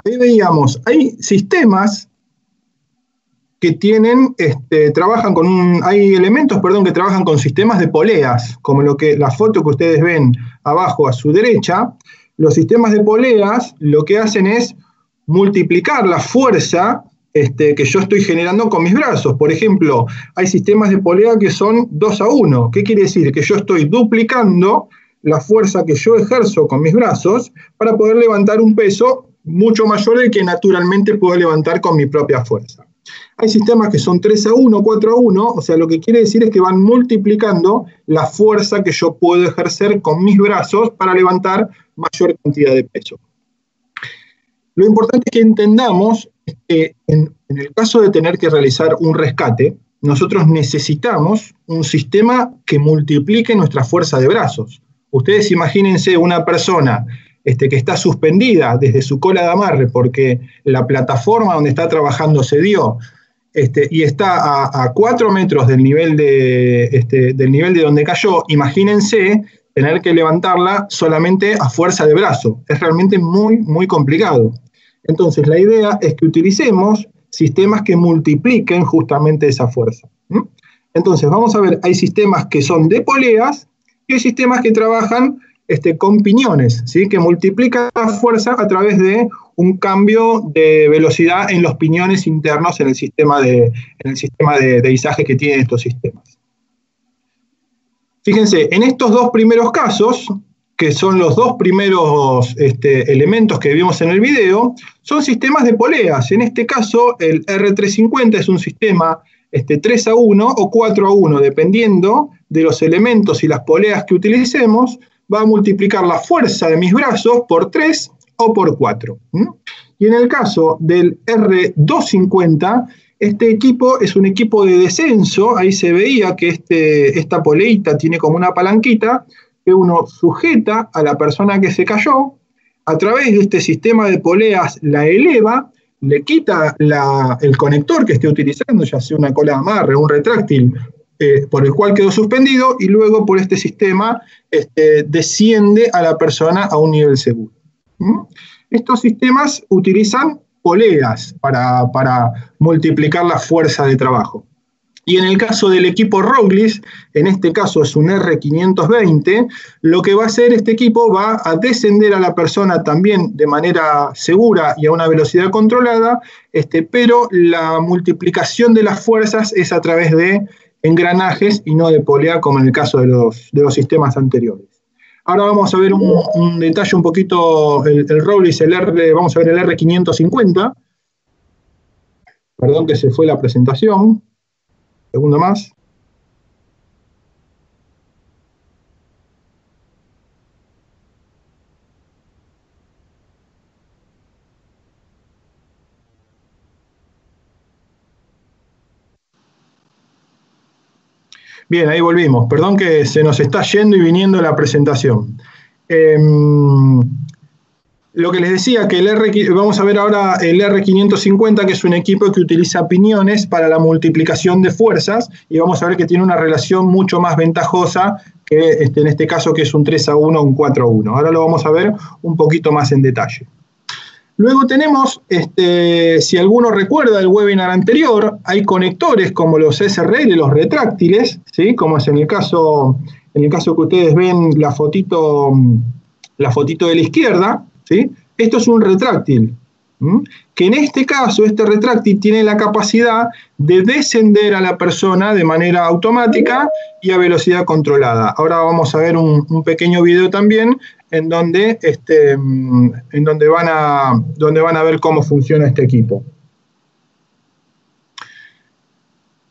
Ahí veíamos, hay sistemas que tienen, este, trabajan con un, hay elementos, perdón, que trabajan con sistemas de poleas, como lo que la foto que ustedes ven abajo a su derecha, los sistemas de poleas lo que hacen es multiplicar la fuerza este, que yo estoy generando con mis brazos. Por ejemplo, hay sistemas de polea que son 2 a 1. ¿Qué quiere decir? Que yo estoy duplicando la fuerza que yo ejerzo con mis brazos para poder levantar un peso mucho mayor del que naturalmente puedo levantar con mi propia fuerza. Hay sistemas que son 3 a 1, 4 a 1, o sea, lo que quiere decir es que van multiplicando la fuerza que yo puedo ejercer con mis brazos para levantar mayor cantidad de peso. Lo importante es que entendamos que en, en el caso de tener que realizar un rescate, nosotros necesitamos un sistema que multiplique nuestra fuerza de brazos. Ustedes imagínense una persona este, que está suspendida desde su cola de amarre porque la plataforma donde está trabajando se dio este, y está a, cuatro metros del nivel de, este, del nivel de donde cayó, imagínense tener que levantarla solamente a fuerza de brazo. Es realmente muy, muy complicado. Entonces, la idea es que utilicemos sistemas que multipliquen justamente esa fuerza. Entonces, vamos a ver, hay sistemas que son de poleas y hay sistemas que trabajan este, con piñones, ¿sí? que multiplican la fuerza a través de un cambio de velocidad en los piñones internos en el sistema de, en el sistema de, de izaje que tienen estos sistemas. Fíjense, en estos dos primeros casos, que son los dos primeros este, elementos que vimos en el video, son sistemas de poleas. En este caso, el R350 es un sistema este, 3 a 1 o 4 a 1, dependiendo de los elementos y las poleas que utilicemos, va a multiplicar la fuerza de mis brazos por 3 o por 4. ¿Mm? Y en el caso del R250, este equipo es un equipo de descenso, ahí se veía que este, esta poleita tiene como una palanquita que uno sujeta a la persona que se cayó, a través de este sistema de poleas la eleva, le quita el conector que esté utilizando, ya sea una cola de amarre o un retráctil, eh, por el cual quedó suspendido, y luego por este sistema este, desciende a la persona a un nivel seguro. ¿Mm? Estos sistemas utilizan poleas para, multiplicar la fuerza de trabajo. Y en el caso del equipo Roglis, en este caso es un R520, lo que va a hacer este equipo va a descender a la persona también de manera segura y a una velocidad controlada, este, pero la multiplicación de las fuerzas es a través de engranajes y no de polea como en el caso de los sistemas anteriores. Ahora vamos a ver un, detalle un poquito, el, el Rollis, el R, vamos a ver el R550. Perdón que se fue la presentación. Segundo más. Bien, ahí volvimos. Perdón que se nos está yendo y viniendo la presentación. Eh, lo que les decía, que el R, vamos a ver ahora el R550, que es un equipo que utiliza piñones para la multiplicación de fuerzas, y vamos a ver que tiene una relación mucho más ventajosa que este, en este caso, que es un 3 a 1 o un 4 a 1. Ahora lo vamos a ver un poquito más en detalle. Luego tenemos, este, si alguno recuerda el webinar anterior, hay conectores como los SRL, los retráctiles, ¿sí? como es en el caso, en el caso que ustedes ven la fotito, la fotito de la izquierda, ¿sí? esto es un retráctil, ¿m? que en este caso este retráctil tiene la capacidad de descender a la persona de manera automática y a velocidad controlada. Ahora vamos a ver un, pequeño video también en donde, este, en donde, van a, donde van a ver cómo funciona este equipo.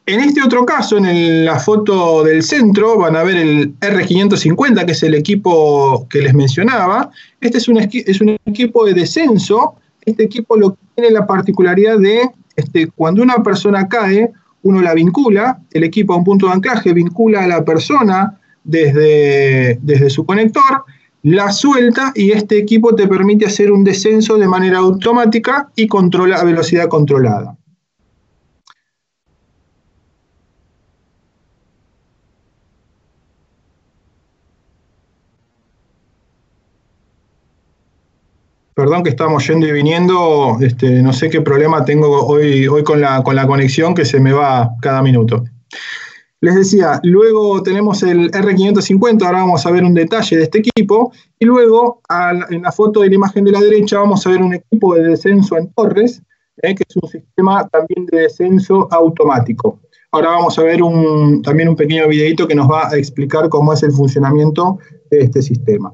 En este otro caso, en la foto del centro, van a ver el R550, que es el equipo que les mencionaba. Este es un, es un equipo de descenso. Este equipo lo tiene la particularidad de, este, cuando una persona cae, uno la vincula, el equipo a un punto de anclaje vincula a la persona desde, desde su conector, la suelta y este equipo te permite hacer un descenso de manera automática y controla a velocidad controlada. Perdón que estamos yendo y viniendo, este, no sé qué problema tengo hoy, hoy con, la, con la conexión que se me va cada minuto. Les decía, luego tenemos el R550, ahora vamos a ver un detalle de este equipo, y luego en la foto de la imagen de la derecha vamos a ver un equipo de descenso en torres, eh, que es un sistema también de descenso automático. Ahora vamos a ver un, también un pequeño videito que nos va a explicar cómo es el funcionamiento de este sistema.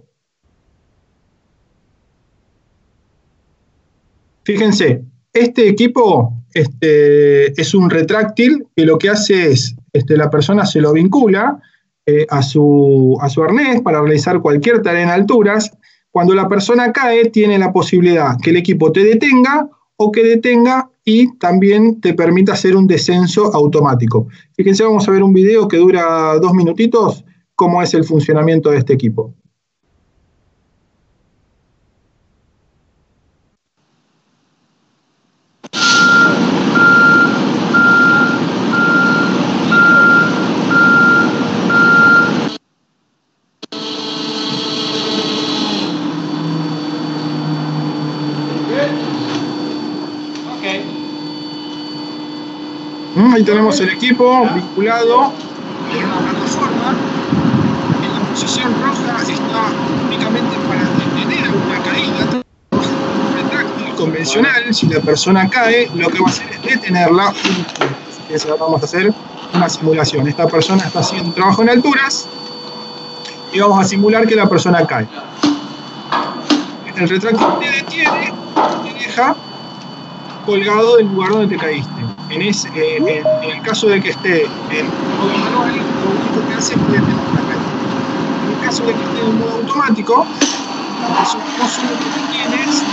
Fíjense, este equipo este, es un retráctil que lo que hace es, este, la persona se lo vincula eh, a, su, a su arnés para realizar cualquier tarea en alturas. Cuando la persona cae, tiene la posibilidad que el equipo te detenga o que detenga y también te permita hacer un descenso automático. Fíjense, vamos a ver un video que dura dos minutitos, cómo es el funcionamiento de este equipo. Ahí tenemos el equipo vinculado en una plataforma. En la posición roja está únicamente para detener una caída. Retráctil convencional, si la persona cae, lo que va a hacer es detenerla. Vamos a hacer una simulación. Esta persona está haciendo un trabajo en alturas y vamos a simular que la persona cae. El retráctil te detiene, te deja colgado del lugar donde te caíste. Eh, en, el caso de que esté en modo manual, lo único que hace es la caída. En el caso de que esté en modo automático, no solo que tienes,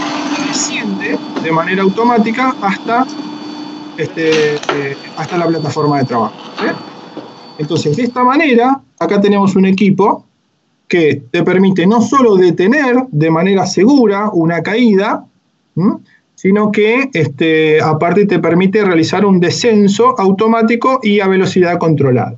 desciende de manera automática hasta, este, eh, hasta la plataforma de trabajo. Entonces, de esta manera, acá tenemos un equipo que te permite no solo detener de manera segura una caída, sino que este, aparte te permite realizar un descenso automático y a velocidad controlada.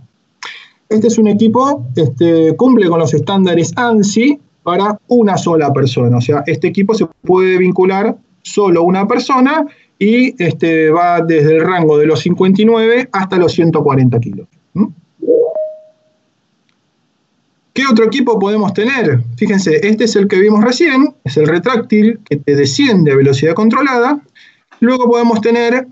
Este es un equipo que este, cumple con los estándares ANSI para una sola persona, o sea, este equipo se puede vincular solo una persona y este, va desde el rango de los 59 hasta los 140 kilos. ¿Qué otro equipo podemos tener? Fíjense, este es el que vimos recién, es el retráctil que te desciende a velocidad controlada. Luego podemos tener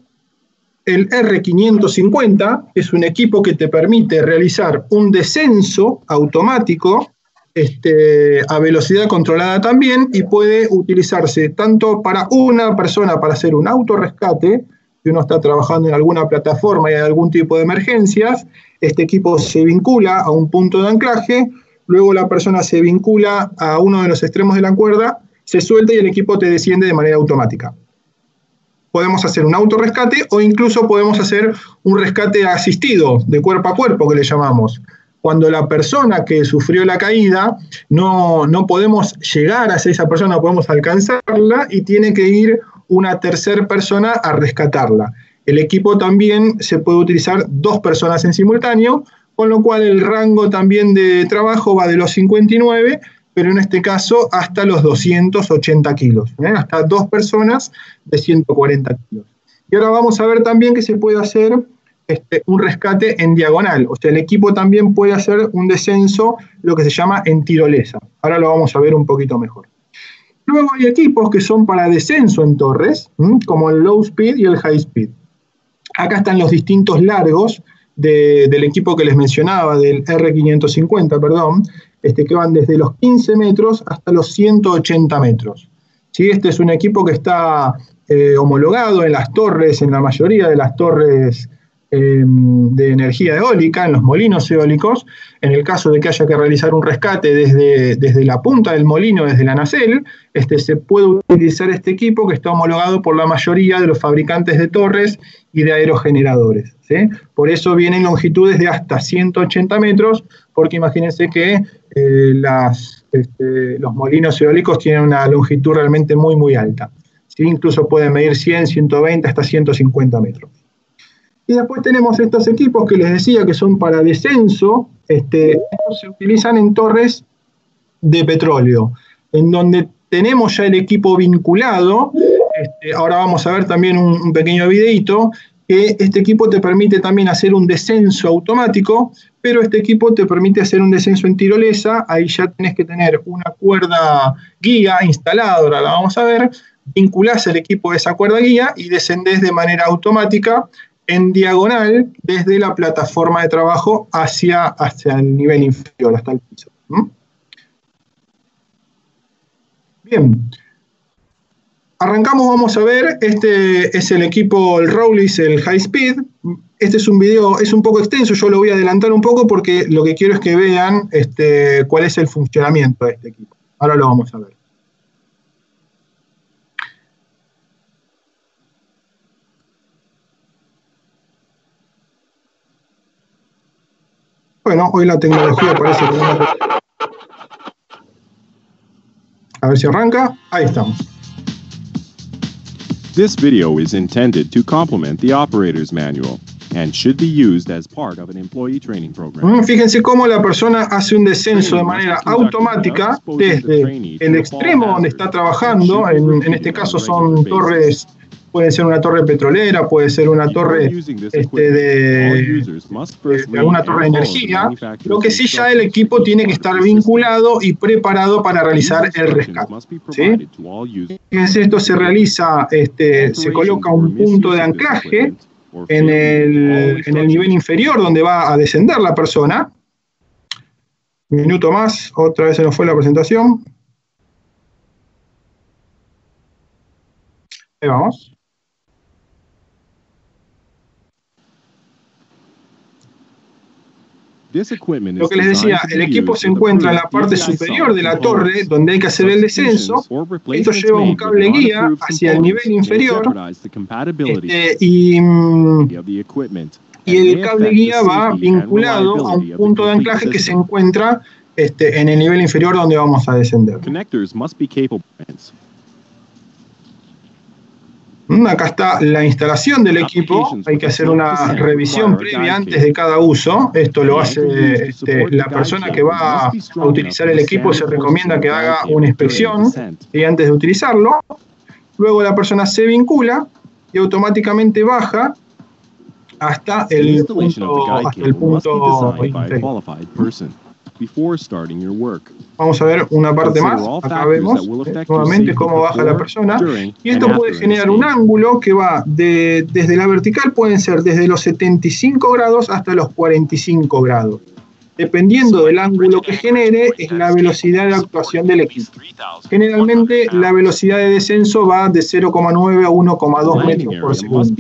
el R550, que es un equipo que te permite realizar un descenso automático este, a velocidad controlada también y puede utilizarse tanto para una persona para hacer un autorrescate, si uno está trabajando en alguna plataforma y hay algún tipo de emergencias, este equipo se vincula a un punto de anclaje, luego la persona se vincula a uno de los extremos de la cuerda, se suelta y el equipo te desciende de manera automática. Podemos hacer un autorrescate o incluso podemos hacer un rescate asistido, de cuerpo a cuerpo, que le llamamos. Cuando la persona que sufrió la caída, no, no podemos llegar hacia esa persona, no podemos alcanzarla y tiene que ir una tercera persona a rescatarla. El equipo también se puede utilizar dos personas en simultáneo con lo cual el rango también de trabajo va de los 59, pero en este caso hasta los 280 kilos, ¿eh? hasta dos personas de 140 kilos. Y ahora vamos a ver también que se puede hacer este, un rescate en diagonal, o sea, el equipo también puede hacer un descenso, lo que se llama en tirolesa. Ahora lo vamos a ver un poquito mejor. Luego hay equipos que son para descenso en torres, como el low speed y el high speed. Acá están los distintos largos del equipo que les mencionaba, del R550, perdón, este, que van desde los 15 metros hasta los 180 metros. ¿Sí? Este es un equipo que está eh, homologado en las torres, en la mayoría de las torres eh, de energía eólica en los molinos eólicos, en el caso de que haya que realizar un rescate desde, desde la punta del molino, desde la nacel, este, se puede utilizar este equipo que está homologado por la mayoría de los fabricantes de torres y de aerogeneradores. ¿sí? Por eso vienen longitudes de hasta 180 metros, porque imagínense que eh, este, los molinos eólicos tienen una longitud realmente muy, muy alta. ¿sí? Incluso pueden medir 100, 120, hasta 150 metros. Y después tenemos estos equipos que les decía que son para descenso, este, estos se utilizan en torres de petróleo, en donde tenemos ya el equipo vinculado. Este, ahora vamos a ver también un, un, pequeño videito, que este equipo te permite también hacer un descenso automático, pero este equipo te permite hacer un descenso en tirolesa, ahí ya tenés que tener una cuerda guía instalada, ahora la vamos a ver, vinculás el equipo de esa cuerda guía y descendés de manera automática en diagonal desde la plataforma de trabajo hacia, hacia el nivel inferior, hasta el piso. ¿Mm? Bien. Arrancamos, vamos a ver, este es el equipo, el Rowlis, el High Speed. Este es un video, es un poco extenso, yo lo voy a adelantar un poco porque lo que quiero es que vean este, cuál es el funcionamiento de este equipo. Ahora lo vamos a ver. Bueno, hoy la tecnología parece que. A ver si arranca. Ahí estamos. This video is intended to complement the operator's manual and should be used as part of an employee training program. Fíjense cómo la persona hace un descenso de manera automática desde el extremo donde está trabajando, en, en este caso son torres puede ser una torre petrolera, puede ser una torre este, de, de, alguna torre de energía, lo que sí ya el equipo tiene que estar vinculado y preparado para realizar el rescate. ¿sí? Fíjense, esto se realiza, este, se coloca un punto de anclaje en el, en el nivel inferior donde va a descender la persona. Un minuto más, otra vez se nos fue la presentación. Ahí vamos. Lo que les decía, el equipo se encuentra en la parte superior de la torre donde hay que hacer el descenso. Esto lleva un cable guía hacia el nivel inferior. este, y, y, el cable guía va vinculado a un punto de anclaje que se encuentra este, en el nivel inferior donde vamos a descender. Acá está la instalación del equipo. Hay que hacer una revisión previa antes de cada uso. Esto lo hace este, la persona que va a utilizar el equipo. Se recomienda que haga una inspección y antes de utilizarlo. Luego la persona se vincula y automáticamente baja hasta el punto, hasta el punto Vamos a ver una parte más. Acá vemos eh, nuevamente cómo baja la persona. Y esto puede generar un ángulo que va de, desde la vertical, pueden ser desde los 75 grados hasta los 45 grados. Dependiendo del ángulo que genere, es la velocidad de actuación del equipo. Generalmente la velocidad de descenso va de 0,9 a 1,2 metros por segundo.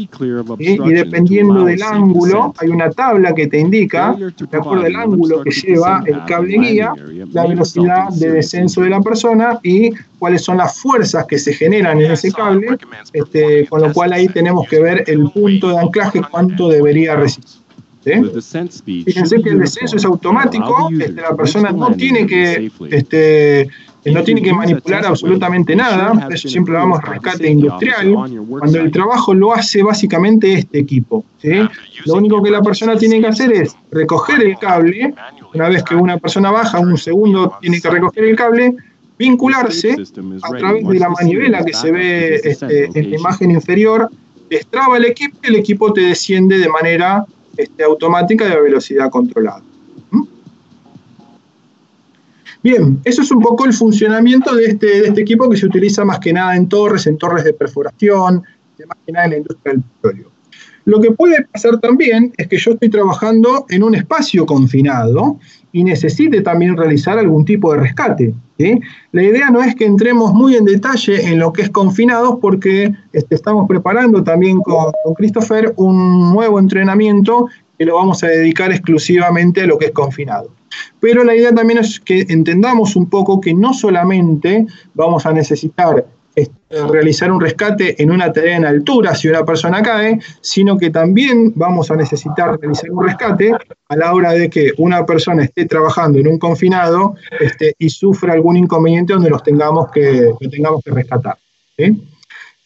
Y dependiendo del ángulo, hay una tabla que te indica, de acuerdo al ángulo que lleva el cable guía, la velocidad de descenso de la persona y cuáles son las fuerzas que se generan en ese cable, este, con lo cual ahí tenemos que ver el punto de anclaje, cuánto debería resistir. Fíjense que el descenso es automático, este, la persona no tiene que este, no tiene que manipular absolutamente nada, eso siempre lo llamamos rescate industrial, cuando el trabajo lo hace básicamente este equipo. Lo único que la persona tiene que hacer es recoger el cable, una vez que una persona baja, un segundo tiene que recoger el cable, vincularse a través de la manivela que se ve este, en la imagen inferior, destraba el equipo y el equipo te desciende de manera este, automática de velocidad controlada. ¿Mm? Bien, eso es un poco el funcionamiento de este, de este equipo que se utiliza más que nada en torres, en torres de perforación, más que nada en la industria del petróleo. Lo que puede pasar también es que yo estoy trabajando en un espacio confinado y necesite también realizar algún tipo de rescate. La idea no es que entremos muy en detalle en lo que es confinados porque este, estamos preparando también con, con Christopher un nuevo entrenamiento que lo vamos a dedicar exclusivamente a lo que es confinado. Pero la idea también es que entendamos un poco que no solamente vamos a necesitar realizar un rescate en una tarea en altura si una persona cae, sino que también vamos a necesitar realizar un rescate a la hora de que una persona esté trabajando en un confinado este, y sufra algún inconveniente donde los tengamos que, tengamos que rescatar.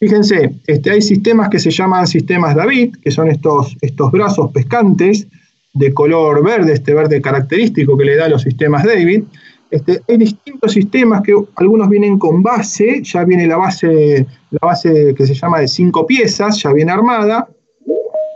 Fíjense, este, hay sistemas que se llaman sistemas David, que son estos, estos brazos pescantes de color verde, este verde característico que le da a los sistemas David. Este, hay distintos sistemas que algunos vienen con base, ya viene la base, la base que se llama de cinco piezas, ya viene armada,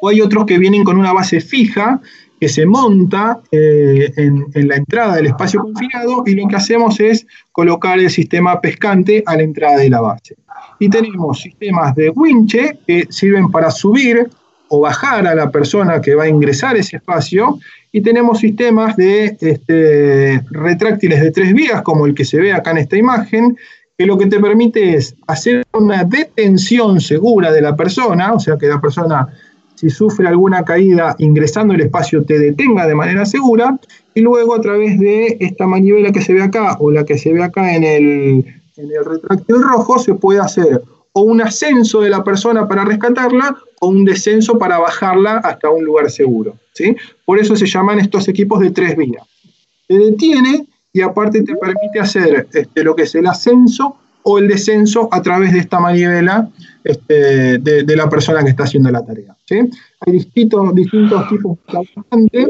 o hay otros que vienen con una base fija que se monta eh, en, en, la entrada del espacio confinado y lo que hacemos es colocar el sistema pescante a la entrada de la base. Y tenemos sistemas de winche que sirven para subir o bajar a la persona que va a ingresar ese espacio y tenemos sistemas de este, retráctiles de tres vías, como el que se ve acá en esta imagen, que lo que te permite es hacer una detención segura de la persona, o sea que la persona, si sufre alguna caída ingresando al espacio, te detenga de manera segura, y luego a través de esta manivela que se ve acá o la que se ve acá en el, en el retráctil rojo, se puede hacer o un ascenso de la persona para rescatarla o un descenso para bajarla hasta un lugar seguro. ¿sí? Por eso se llaman estos equipos de tres vías. Te detiene y aparte te permite hacer este, lo que es el ascenso o el descenso a través de esta manivela este, de, la persona que está haciendo la tarea. ¿sí? Hay distintos, distintos tipos de cabrestantes.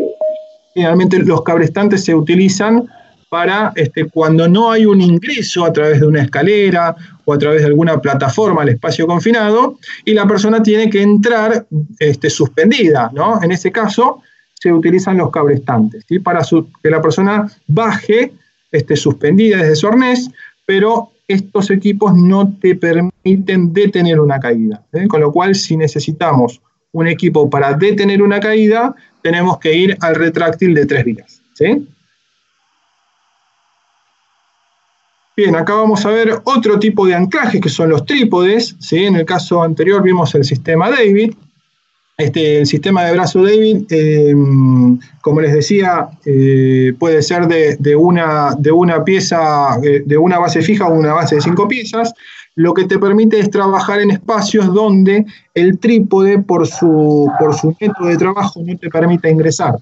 Generalmente los cabrestantes se utilizan para este, cuando no hay un ingreso a través de una escalera o a través de alguna plataforma al espacio confinado y la persona tiene que entrar este, suspendida. ¿no? En ese caso se utilizan los cabrestantes ¿sí? para que la persona baje este, suspendida desde su arnés, pero estos equipos no te permiten detener una caída. Con lo cual, si necesitamos un equipo para detener una caída, tenemos que ir al retráctil de tres vías. ¿sí? Bien, acá vamos a ver otro tipo de anclajes que son los trípodes. ¿sí? En el caso anterior vimos el sistema David. Este, el sistema de brazo David, eh, como les decía, eh, puede ser de, una, de una pieza, eh, de una base fija o una base de cinco piezas. Lo que te permite es trabajar en espacios donde el trípode, por su, por su método de trabajo, no te permite ingresar.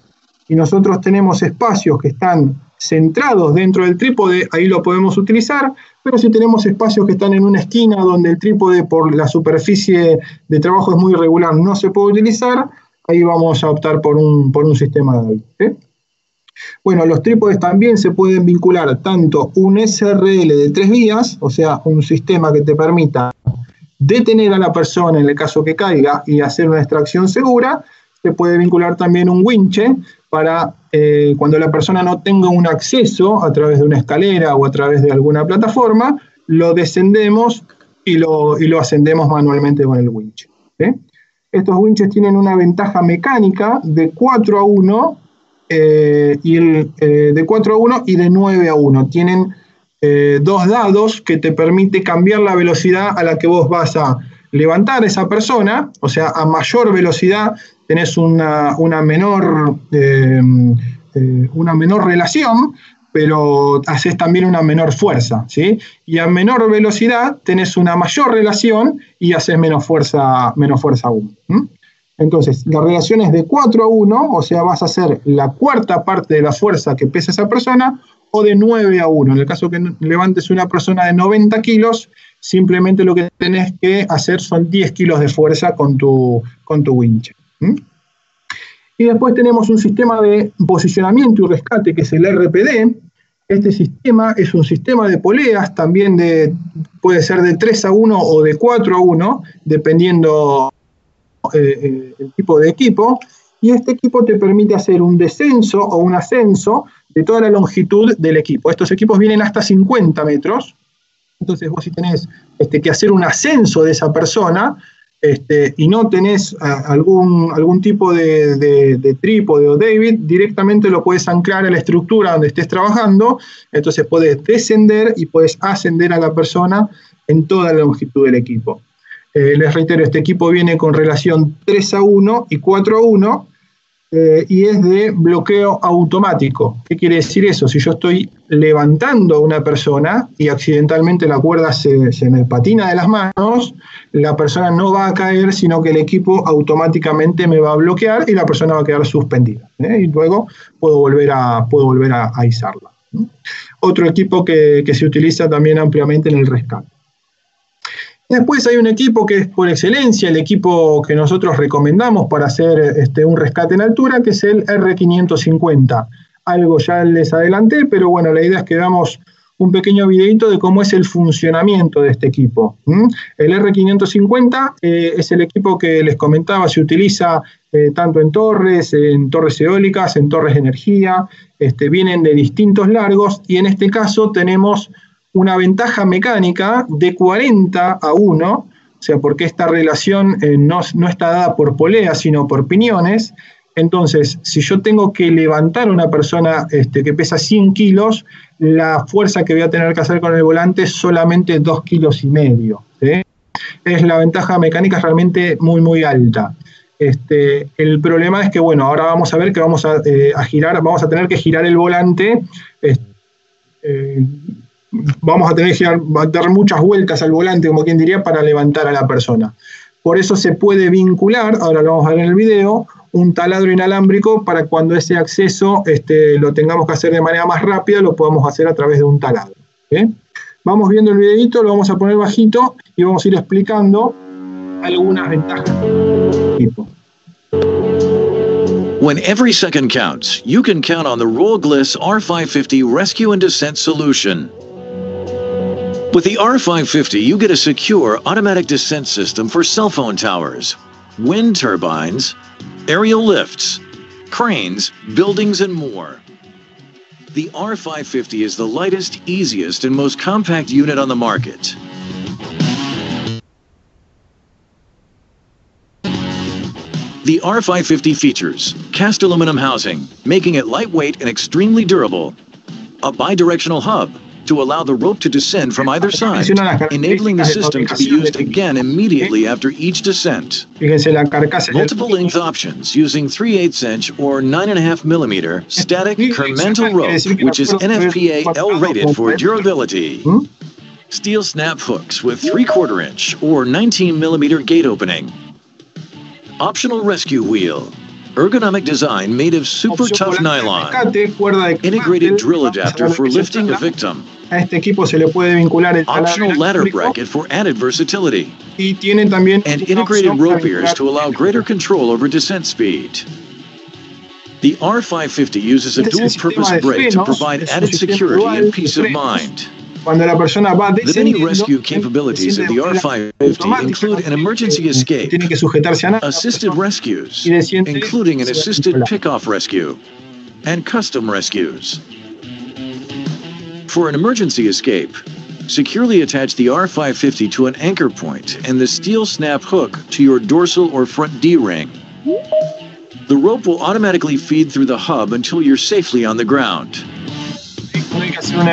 Y nosotros tenemos espacios que están centrados dentro del trípode, ahí lo podemos utilizar, pero si tenemos espacios que están en una esquina donde el trípode por la superficie de trabajo es muy irregular, no se puede utilizar, ahí vamos a optar por un, por un sistema de ¿eh? Bueno, los trípodes también se pueden vincular tanto un SRL de tres vías, o sea, un sistema que te permita detener a la persona en el caso que caiga y hacer una extracción segura, se puede vincular también un winche para eh, cuando la persona no tenga un acceso a través de una escalera o a través de alguna plataforma, lo descendemos y lo, y lo ascendemos manualmente con el winch. ¿sí? Estos winches tienen una ventaja mecánica de 4 a 1 eh, y el, eh, de 4 a 1 y de 9 a 1. Tienen eh, dos dados que te permite cambiar la velocidad a la que vos vas a levantar a esa persona, o sea, a mayor velocidad tenés una, una menor, eh, eh, una menor relación, pero haces también una menor fuerza, ¿sí? Y a menor velocidad tenés una mayor relación y haces menos fuerza, menos fuerza aún. Entonces, la relación es de 4 a 1, o sea, vas a hacer la cuarta parte de la fuerza que pesa esa persona, o de 9 a 1. En el caso que levantes una persona de 90 kilos, simplemente lo que tenés que hacer son 10 kilos de fuerza con tu, con tu winch. ¿Mm? Y después tenemos un sistema de posicionamiento y rescate que es el RPD. Este sistema es un sistema de poleas, también de, puede ser de 3 a 1 o de 4 a 1, dependiendo eh, eh, el tipo de equipo. Y este equipo te permite hacer un descenso o un ascenso de toda la longitud del equipo. Estos equipos vienen hasta 50 metros. Entonces vos si tenés este, que hacer un ascenso de esa persona, este, y no tenés algún, algún tipo de, de, de, trípode o David, directamente lo puedes anclar a la estructura donde estés trabajando, entonces puedes descender y puedes ascender a la persona en toda la longitud del equipo. Eh, les reitero, este equipo viene con relación 3 a 1 y 4 a 1 eh, y es de bloqueo automático. ¿Qué quiere decir eso? Si yo estoy levantando a una persona y accidentalmente la cuerda se, me patina de las manos, la persona no va a caer, sino que el equipo automáticamente me va a bloquear y la persona va a quedar suspendida. ¿eh? Y luego puedo volver a, puedo volver a, a izarla. Otro equipo que se utiliza también ampliamente en el rescate. Después hay un equipo que es por excelencia el equipo que nosotros recomendamos para hacer este, un rescate en altura, que es el R550. Algo ya les adelanté, pero bueno, la idea es que damos un pequeño videito de cómo es el funcionamiento de este equipo. El R550 eh, es el equipo que les comentaba, se utiliza eh, tanto en torres, en torres eólicas, en torres de energía, este, vienen de distintos largos y en este caso tenemos una ventaja mecánica de 40 a 1, o sea, porque esta relación eh, no, no, está dada por poleas, sino por piñones. Entonces, si yo tengo que levantar a una persona este, que pesa 100 kilos, la fuerza que voy a tener que hacer con el volante es solamente 2 kilos y medio. Es la ventaja mecánica realmente muy, muy alta. Este, el problema es que, bueno, ahora vamos a ver que vamos a, eh, girar, vamos a tener que girar el volante. Este, eh, vamos a tener que dar muchas vueltas al volante, como quien diría, para levantar a la persona. Por eso se puede vincular, ahora lo vamos a ver en el video, un taladro inalámbrico para cuando ese acceso este, lo tengamos que hacer de manera más rápida, lo podamos hacer a través de un taladro. Vamos viendo el videito, lo vamos a poner bajito y vamos a ir explicando algunas ventajas. When every second counts, you can count on the Rollgliss R550 Rescue and Descent solution. With the R550, you get a secure automatic descent system for cell phone towers, wind turbines, aerial lifts, cranes, buildings, and more. The R550 is the lightest, easiest, and most compact unit on the market. The R550 features cast aluminum housing, making it lightweight and extremely durable, a bidirectional hub, to allow the rope to descend from either side, enabling the system to be used again immediately after each descent. Multiple length options using 3 8 inch or 9.5 millimeter static Kermental rope, which is NFPA L rated for durability. Steel snap hooks with 3 quarter inch or 19 millimeter gate opening. Optional rescue wheel, Ergonomic design made of super tough nylon. Integrated drill adapter for lifting a victim. A este equipo se le puede vincular el Optional ladder bracket for added versatility. Y tienen también and integrated rope ears to allow greater control over descent speed. The R550 uses a dual-purpose brake to provide added security and peace of mind. Cuando la persona va the many rescue capabilities of the R550 include an emergency escape, assisted rescues, including an assisted pickoff rescue, and custom rescues. For an emergency escape, securely attach the R550 to an anchor point and the steel snap hook to your dorsal or front D-ring. The rope will automatically feed through the hub until you're safely on the ground. For an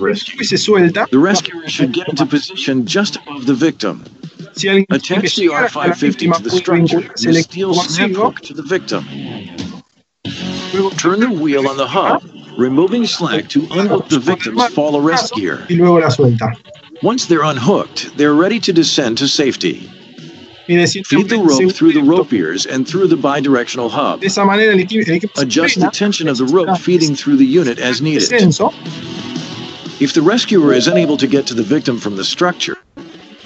rescue, the rescuer should get into position just above the victim. Attach the R550 to the structure and the steel snap hook to the victim. Turn the wheel on the hub, removing slack to unhook the victim's fall arrest gear. Once they're unhooked, they're ready to descend to safety. Feed the rope through the rope ears and through the bidirectional hub. Adjust the tension of the rope feeding through the unit as needed. If the rescuer is unable to get to the victim from the structure,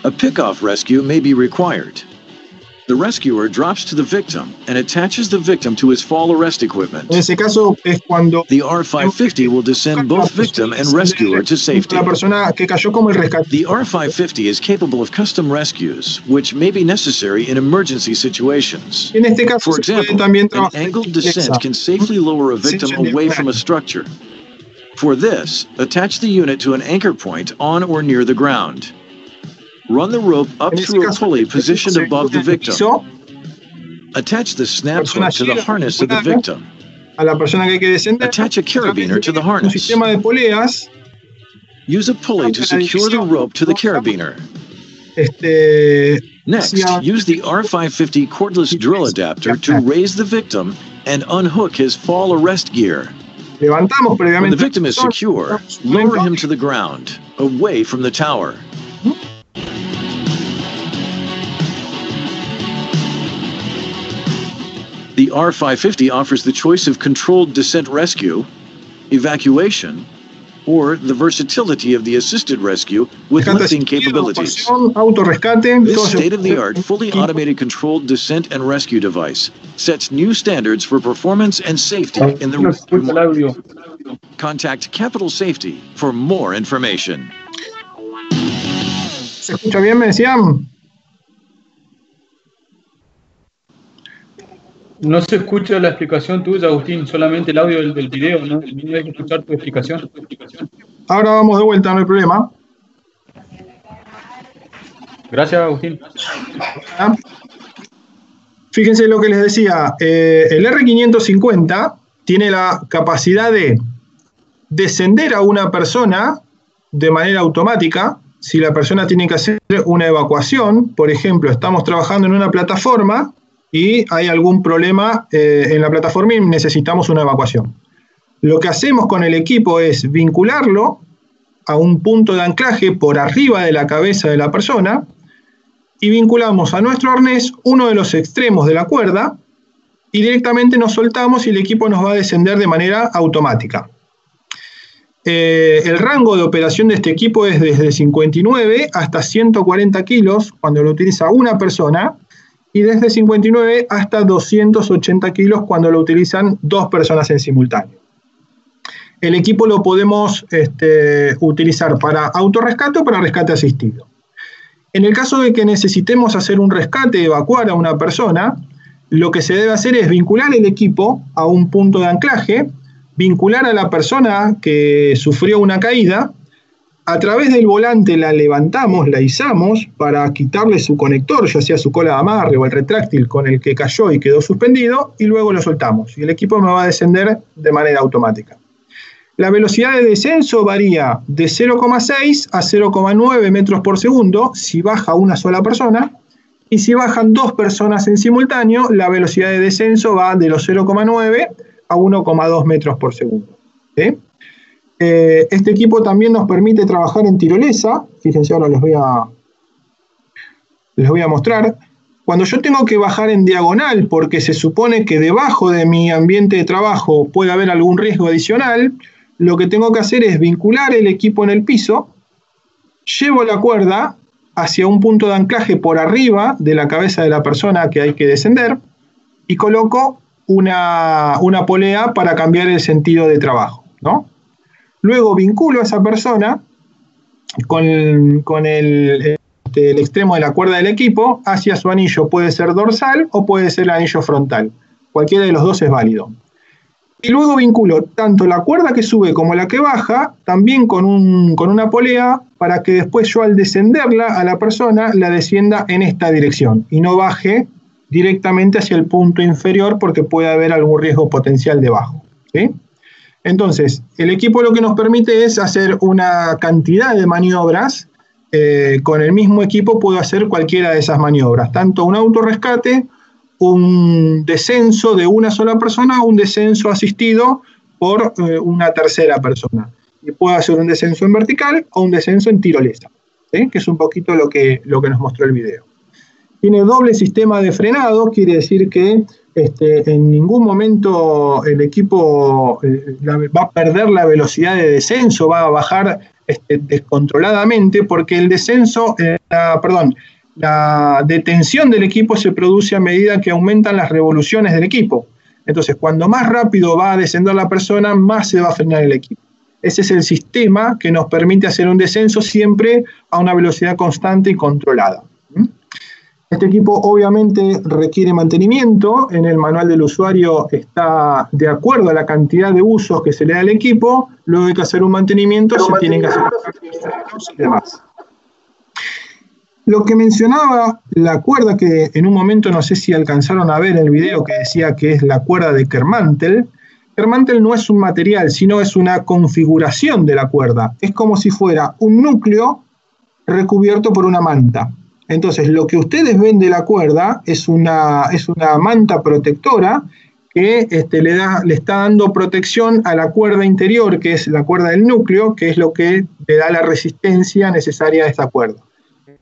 a pickoff rescue may be required. The rescuer drops to the victim and attaches the victim to his fall arrest equipment. En ese caso es cuando the R550 will descend both victim and rescuer to safety. La persona que cayó como el rescate. The R550 is capable of custom rescues, which may be necessary in emergency situations. En este caso, For example, an angled descent can safely lower a victim away from a structure. For this, attach the unit to an anchor point on or near the ground. Run the rope up through a pulley positioned above the victim. Attach the snap hook to the harness of the victim. A la persona que hay que descender. Attach a carabiner to the harness. sistema de poleas. Use a pulley to secure the rope to the carabiner. Next, use the R550 cordless drill adapter to raise the victim and unhook his fall arrest gear. When the victim is secure, lower him to the ground, away from the tower. The R550 offers the choice of controlled descent rescue, evacuation, or the versatility of the assisted rescue with lifting capabilities. This state of the art, fully automated controlled descent and rescue device sets new standards for performance and safety in the Contact Capital Safety for more information. ¿Se escucha bien? Me decían. No se escucha la explicación tuya, Agustín, solamente el audio del, del video, ¿no? No hay que escuchar tu explicación. Ahora vamos de vuelta, no hay problema. Gracias, Agustín. Fíjense lo que les decía, eh, el R550 tiene la capacidad de descender a una persona de manera automática. Si la persona tiene que hacer una evacuación, por ejemplo, estamos trabajando en una plataforma y hay algún problema eh, en la plataforma y necesitamos una evacuación. Lo que hacemos con el equipo es vincularlo a un punto de anclaje por arriba de la cabeza de la persona y vinculamos a nuestro arnés uno de los extremos de la cuerda y directamente nos soltamos y el equipo nos va a descender de manera automática. Eh, el rango de operación de este equipo es desde 59 hasta 140 kilos cuando lo utiliza una persona y desde 59 hasta 280 kilos cuando lo utilizan dos personas en simultáneo. El equipo lo podemos este, utilizar para autorrescate o para rescate asistido. En el caso de que necesitemos hacer un rescate, evacuar a una persona, lo que se debe hacer es vincular el equipo a un punto de anclaje, vincular a la persona que sufrió una caída, a través del volante la levantamos, la izamos para quitarle su conector, ya sea su cola de amarre o el retráctil con el que cayó y quedó suspendido, y luego lo soltamos. Y el equipo me va a descender de manera automática. La velocidad de descenso varía de 0,6 a 0,9 metros por segundo si baja una sola persona y si bajan dos personas en simultáneo, la velocidad de descenso va de los 0,9 a 1,2 metros por segundo. Eh, este equipo también nos permite trabajar en tirolesa. Fíjense, ahora les voy a, les voy a mostrar. Cuando yo tengo que bajar en diagonal porque se supone que debajo de mi ambiente de trabajo puede haber algún riesgo adicional, lo que tengo que hacer es vincular el equipo en el piso, llevo la cuerda hacia un punto de anclaje por arriba de la cabeza de la persona que hay que descender y coloco una, una polea para cambiar el sentido de trabajo. ¿no? Luego vinculo a esa persona con, con el, este, el extremo de la cuerda del equipo hacia su anillo. Puede ser dorsal o puede ser anillo frontal. Cualquiera de los dos es válido. Y luego vinculo tanto la cuerda que sube como la que baja, también con, un, con una polea, para que después yo al descenderla a la persona la descienda en esta dirección y no baje directamente hacia el punto inferior porque puede haber algún riesgo potencial debajo. Entonces, el equipo lo que nos permite es hacer una cantidad de maniobras. Eh, con el mismo equipo puedo hacer cualquiera de esas maniobras, tanto un autorrescate, un descenso de una sola persona un descenso asistido por eh, una tercera persona. Y puedo hacer un descenso en vertical o un descenso en tirolesa, que es un poquito lo que, lo que nos mostró el video. Tiene doble sistema de frenado, quiere decir que este, en ningún momento el equipo eh, va a perder la velocidad de descenso, va a bajar este, descontroladamente, porque el descenso, eh, la, perdón, la detención del equipo se produce a medida que aumentan las revoluciones del equipo. Entonces, cuando más rápido va a descender la persona, más se va a frenar el equipo. Ese es el sistema que nos permite hacer un descenso siempre a una velocidad constante y controlada. Este equipo obviamente requiere mantenimiento, en el manual del usuario está de acuerdo a la cantidad de usos que se le da al equipo, luego hay que hacer un mantenimiento, se tienen que hacer y demás. Lo que mencionaba la cuerda que en un momento no sé si alcanzaron a ver el video que decía que es la cuerda de Kermantel. Kermantel no es un material, sino es una configuración de la cuerda. Es como si fuera un núcleo recubierto por una manta. Entonces, lo que ustedes ven de la cuerda es una, es una manta protectora que este, le, da, le está dando protección a la cuerda interior, que es la cuerda del núcleo, que es lo que le da la resistencia necesaria a esta cuerda.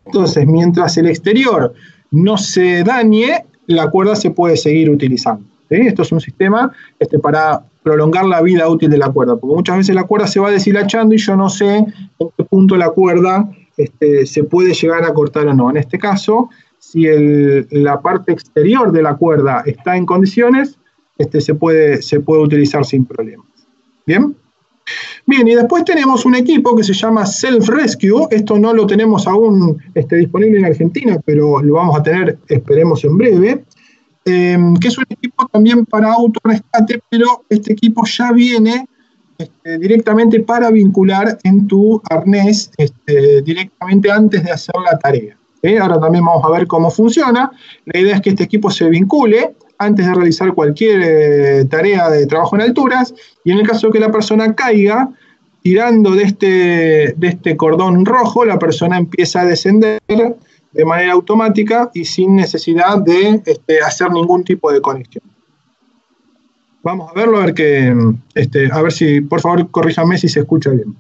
Entonces, mientras el exterior no se dañe, la cuerda se puede seguir utilizando. Esto es un sistema este, para prolongar la vida útil de la cuerda, porque muchas veces la cuerda se va deshilachando y yo no sé en qué punto la cuerda este, se puede llegar a cortar o no. En este caso, si la parte exterior de la cuerda está en condiciones, este, se, puede, utilizar sin problemas. ¿Bien? Bien, y después tenemos un equipo que se llama Self Rescue. Esto no lo tenemos aún este, disponible en Argentina, pero lo vamos a tener, esperemos, en breve. Em, que es un equipo también para autorrescate, pero este equipo ya viene este, directamente para vincular en tu arnés este, directamente antes de hacer la tarea. Ahora también vamos a ver cómo funciona. La idea es que este equipo se vincule antes de realizar cualquier eh, tarea de trabajo en alturas y en el caso que la persona caiga, tirando de este, de este cordón rojo, la persona empieza a descender de manera automática y sin necesidad de este, hacer ningún tipo de conexión. Vamos a verlo, a ver que, este, a ver si, por favor, corríjame si se escucha bien.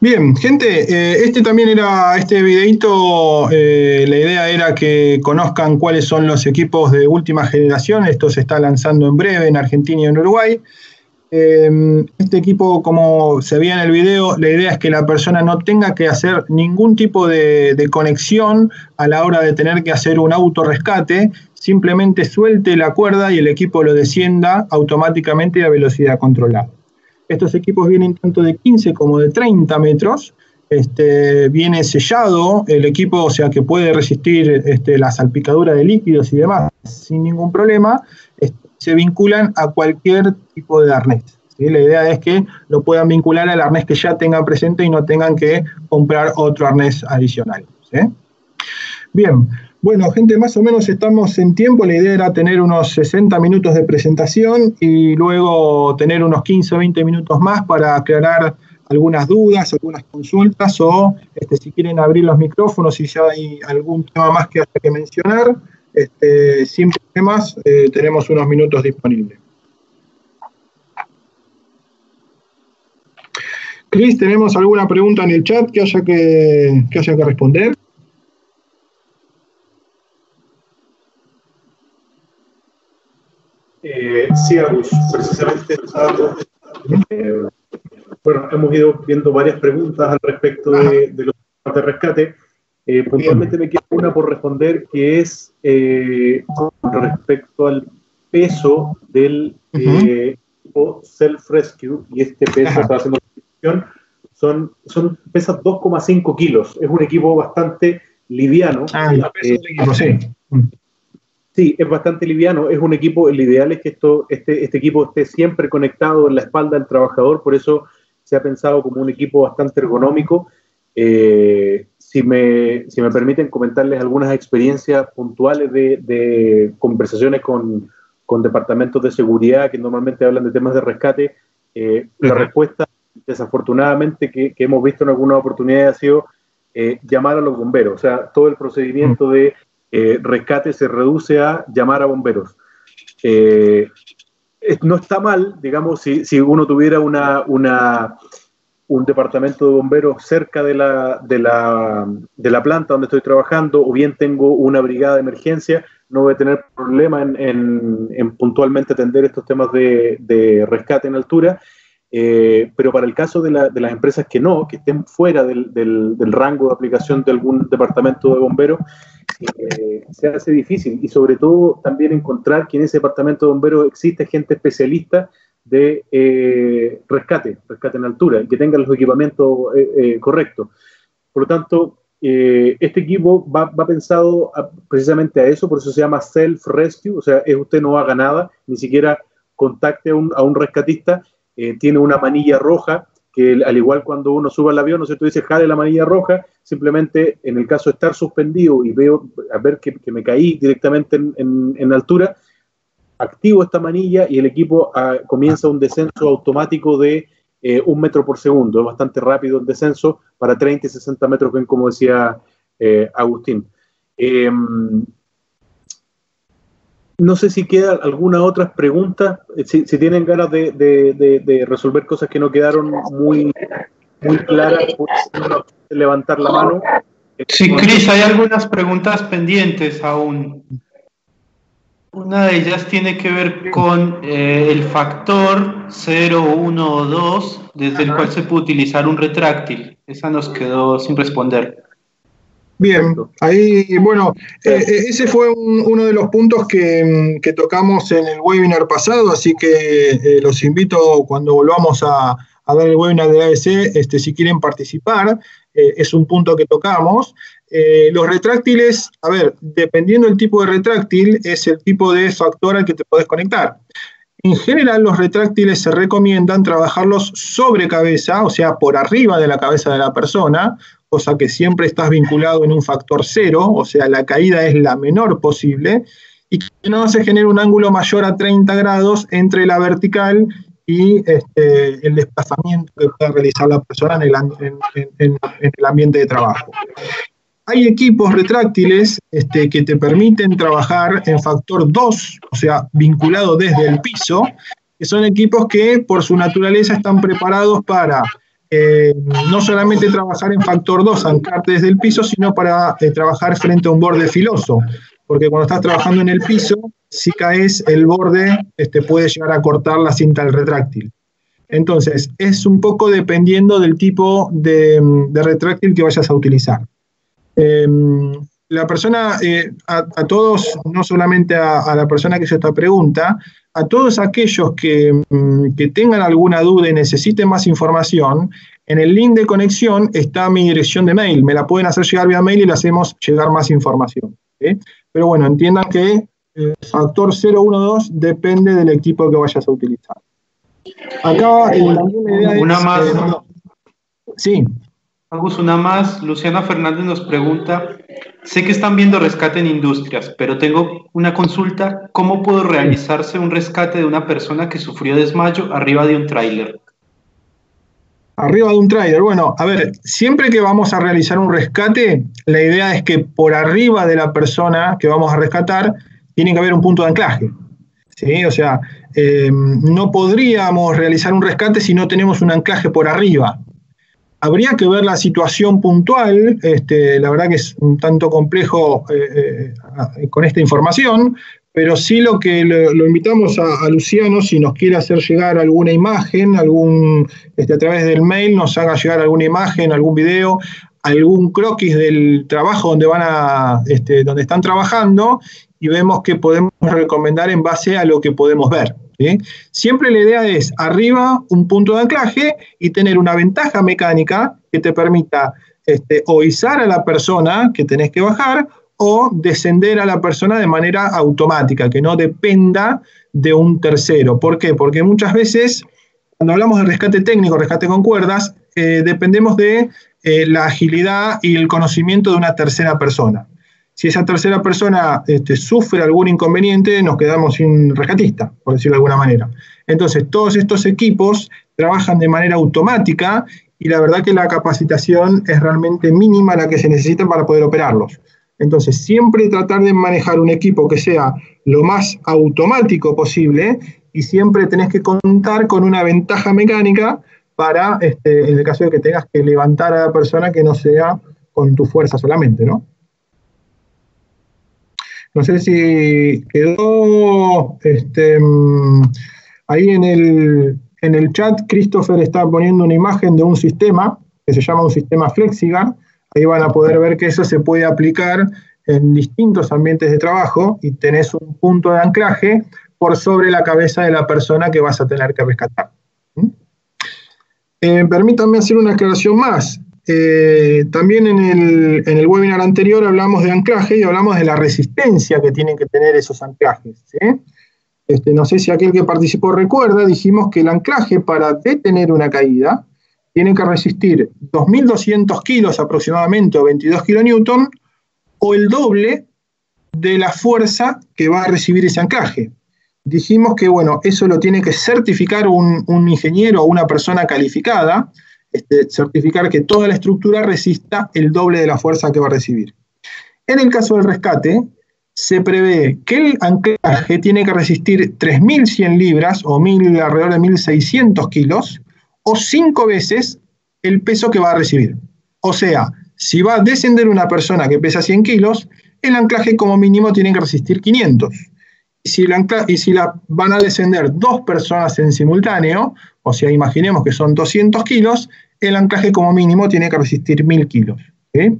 Bien, gente, eh, este también era, este videito, eh, la idea era que conozcan cuáles son los equipos de última generación, esto se está lanzando en breve en Argentina y en Uruguay. Eh, este equipo, como se veía en el video, la idea es que la persona no tenga que hacer ningún tipo de, de conexión a la hora de tener que hacer un autorrescate, simplemente suelte la cuerda y el equipo lo descienda automáticamente a velocidad controlada. Estos equipos vienen tanto de 15 como de 30 metros. Este, viene sellado el equipo, o sea que puede resistir este, la salpicadura de líquidos y demás sin ningún problema. se vinculan a cualquier tipo de arnés. La idea es que lo puedan vincular al arnés que ya tengan presente y no tengan que comprar otro arnés adicional. Bien, bueno, gente, más o menos estamos en tiempo. La idea era tener unos 60 minutos de presentación y luego tener unos 15 o 20 minutos más para aclarar algunas dudas, algunas consultas o este, si quieren abrir los micrófonos y si hay algún tema más que haya que mencionar, este, sin problemas, eh, tenemos unos minutos disponibles. Cris, ¿tenemos alguna pregunta en el chat que haya que, que, haya que responder? Eh, sí, Agus, precisamente eh, bueno, hemos ido viendo varias preguntas al respecto de, los temas de rescate. Eh, puntualmente me queda una por responder que es eh, respecto al peso del equipo Self-Rescue y este peso está haciendo son, son pesas 2,5 kilos. Es un equipo bastante liviano. Ah, el peso del equipo, sí. Sí, es bastante liviano. Es un equipo, el ideal es que esto, este, este equipo esté siempre conectado en la espalda del trabajador, por eso se ha pensado como un equipo bastante ergonómico. Eh, si, me, si me permiten comentarles algunas experiencias puntuales de, de conversaciones con, con, departamentos de seguridad que normalmente hablan de temas de rescate, eh, la respuesta desafortunadamente que, que, hemos visto en algunas oportunidades ha sido eh, llamar a los bomberos. O sea, todo el procedimiento de eh, rescate se reduce a llamar a bomberos. Eh, no está mal, digamos, si, si uno tuviera una, una, un departamento de bomberos cerca de la, de, la, de la planta donde estoy trabajando, o bien tengo una brigada de emergencia, no voy a tener problema en, en, en puntualmente atender estos temas de, de rescate en altura. Eh, pero para el caso de, la, de, las empresas que no, que estén fuera del, del, rango de aplicación de algún departamento de bomberos, eh, se hace difícil y sobre todo también encontrar que en ese departamento de bomberos existe gente especialista de eh, rescate, rescate en altura, que tenga los equipamientos eh, correctos. Por lo tanto, este equipo va, pensado precisamente a eso, por eso se llama self-rescue, o sea, es usted no haga nada, ni siquiera contacte a un, a un rescatista, tiene una manilla roja que al igual cuando uno sube al avión, no sé, tú dices jale la manilla roja, simplemente en el caso de estar suspendido y veo a ver que, me caí directamente en, altura, activo esta manilla y el equipo a, comienza un descenso automático de eh, un metro por segundo, es bastante rápido el descenso para 30 y 60 metros, como decía eh, Agustín. No sé si quedan alguna otra pregunta, eh, si, si tienen ganas de, de, de, de, resolver cosas que no quedaron muy, muy claras, pueden levantar la mano. Sí, Cris, hay algunas preguntas pendientes aún. Una de ellas tiene que ver con eh, el factor 0, 1 o 2, desde el cual se puede utilizar un retráctil. Esa nos quedó sin responder. Bien, ahí, bueno, eh, ese fue un, uno de los puntos que, que, tocamos en el webinar pasado, así que eh, los invito cuando volvamos a, a, dar el webinar de AEC, este, si quieren participar, eh, es un punto que tocamos. los retráctiles, a ver, dependiendo del tipo de retráctil, es el tipo de factor al que te puedes conectar. En general, los retráctiles se recomiendan trabajarlos sobre cabeza, o sea, por arriba de la cabeza de la persona, cosa que siempre estás vinculado en un factor cero, o sea, la caída es la menor posible, y que no se genere un ángulo mayor a 30 grados entre la vertical y este, el desplazamiento que pueda realizar la persona en el, en, en, en el ambiente de trabajo. Hay equipos retráctiles este, que te permiten trabajar en factor 2, o sea, vinculado desde el piso, que son equipos que por su naturaleza están preparados para no solamente trabajar en factor 2, ancarte desde el piso, sino para eh, trabajar frente a un borde filoso. Porque cuando estás trabajando en el piso, si caes, el borde este, puede llegar a cortar la cinta del retráctil. Entonces, es un poco dependiendo del tipo de, retráctil que vayas a utilizar. Eh, la persona, eh, a, a, todos, no solamente a, a, la persona que hizo esta pregunta, a todos aquellos que, mm, que, tengan alguna duda y necesiten más información, en el link de conexión está mi dirección de mail. Me la pueden hacer llegar vía mail y le hacemos llegar más información. Pero bueno, entiendan que el factor 012 depende del equipo que vayas a utilizar. Acá el, Una más. Eh, sí. Agus, una más. Luciana Fernández nos pregunta, sé que están viendo rescate en industrias, pero tengo una consulta. ¿Cómo puedo realizarse un rescate de una persona que sufrió desmayo arriba de un tráiler? Arriba de un tráiler. Bueno, a ver, siempre que vamos a realizar un rescate, la idea es que por arriba de la persona que vamos a rescatar tiene que haber un punto de anclaje. ¿sí? O sea, eh, no podríamos realizar un rescate si no tenemos un anclaje por arriba. Habría que ver la situación puntual, este, la verdad que es un tanto complejo eh, eh, con esta información, pero sí lo que lo, invitamos a, a, Luciano, si nos quiere hacer llegar alguna imagen, algún, este, a través del mail nos haga llegar alguna imagen, algún video, algún croquis del trabajo donde van a, este, donde están trabajando y vemos que podemos recomendar en base a lo que podemos ver. Siempre la idea es arriba un punto de anclaje y tener una ventaja mecánica que te permita este, o izar a la persona que tenés que bajar o descender a la persona de manera automática, que no dependa de un tercero. ¿Por qué? Porque muchas veces, cuando hablamos de rescate técnico, rescate con cuerdas, eh, dependemos de eh, la agilidad y el conocimiento de una tercera persona. Si esa tercera persona este, sufre algún inconveniente, nos quedamos sin rescatista, por decirlo de alguna manera. Entonces, todos estos equipos trabajan de manera automática y la verdad que la capacitación es realmente mínima la que se necesita para poder operarlos. Entonces, siempre tratar de manejar un equipo que sea lo más automático posible y siempre tenés que contar con una ventaja mecánica para, este, en el caso de que tengas que levantar a la persona que no sea con tu fuerza solamente, ¿no? No sé si quedó este, mm, ahí en el, en el chat, Christopher está poniendo una imagen de un sistema que se llama un sistema FlexiGuard. Ahí van a poder ver que eso se puede aplicar en distintos ambientes de trabajo y tenés un punto de anclaje por sobre la cabeza de la persona que vas a tener que rescatar. ¿Mm? Eh, permítanme hacer una aclaración más. Eh, también en el, en el, webinar anterior hablamos de anclaje y hablamos de la resistencia que tienen que tener esos anclajes. Este, no sé si aquel que participó recuerda, dijimos que el anclaje para detener una caída tiene que resistir 2.200 kilos aproximadamente o 22 kilonewton o el doble de la fuerza que va a recibir ese anclaje. Dijimos que, bueno, eso lo tiene que certificar un, ingeniero o una persona calificada, este, certificar que toda la estructura resista el doble de la fuerza que va a recibir. En el caso del rescate, se prevé que el anclaje tiene que resistir 3.100 libras o mil, alrededor de 1.600 kilos o cinco veces el peso que va a recibir. O sea, si va a descender una persona que pesa 100 kilos, el anclaje como mínimo tiene que resistir 500. Y si, y si la, van a descender dos personas en simultáneo, o sea, imaginemos que son 200 kilos, el anclaje como mínimo tiene que resistir 1000 kilos. Eh,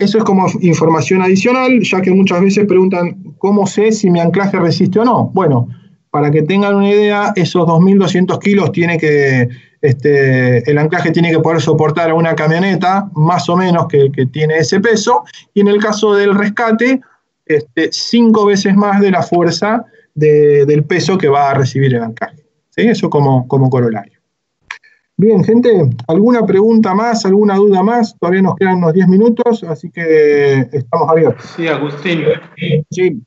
eso es como información adicional, ya que muchas veces preguntan, ¿cómo sé si mi anclaje resiste o no? Bueno, para que tengan una idea, esos 2.200 kilos tiene que este, el anclaje tiene que poder soportar a una camioneta más o menos que, tiene ese peso, y en el caso del rescate, este, cinco veces más de la fuerza del peso que va a recibir el anclaje. Eso como, como corolario. Bien, gente, ¿alguna pregunta más, alguna duda más? Todavía nos quedan unos 10 minutos, así que estamos abiertos. Sí, Agustín. Sí.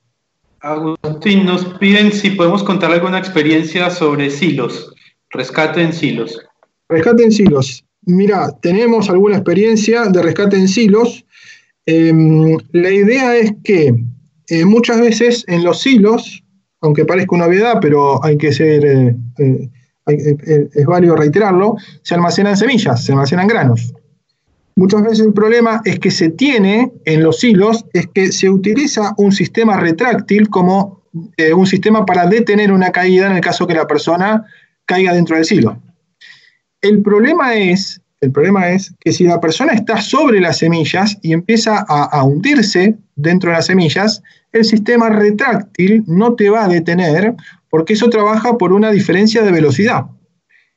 Agustín, nos piden si podemos contar alguna experiencia sobre silos. Rescate en silos. Rescate en silos. Mira, tenemos alguna experiencia de rescate en silos. Em, la idea es que eh, muchas veces en los silos, aunque parezca una obviedad, pero hay que ser, eh, eh, es válido reiterarlo, se almacenan semillas, se almacenan granos. Muchas veces el problema es que se tiene en los silos, es que se utiliza un sistema retráctil como un sistema para detener una caída en el caso que la persona caiga dentro del silo. El problema es, el problema es que si la persona está sobre las semillas y empieza a, hundirse dentro de las semillas, el sistema retráctil no te va a detener porque eso trabaja por una diferencia de velocidad.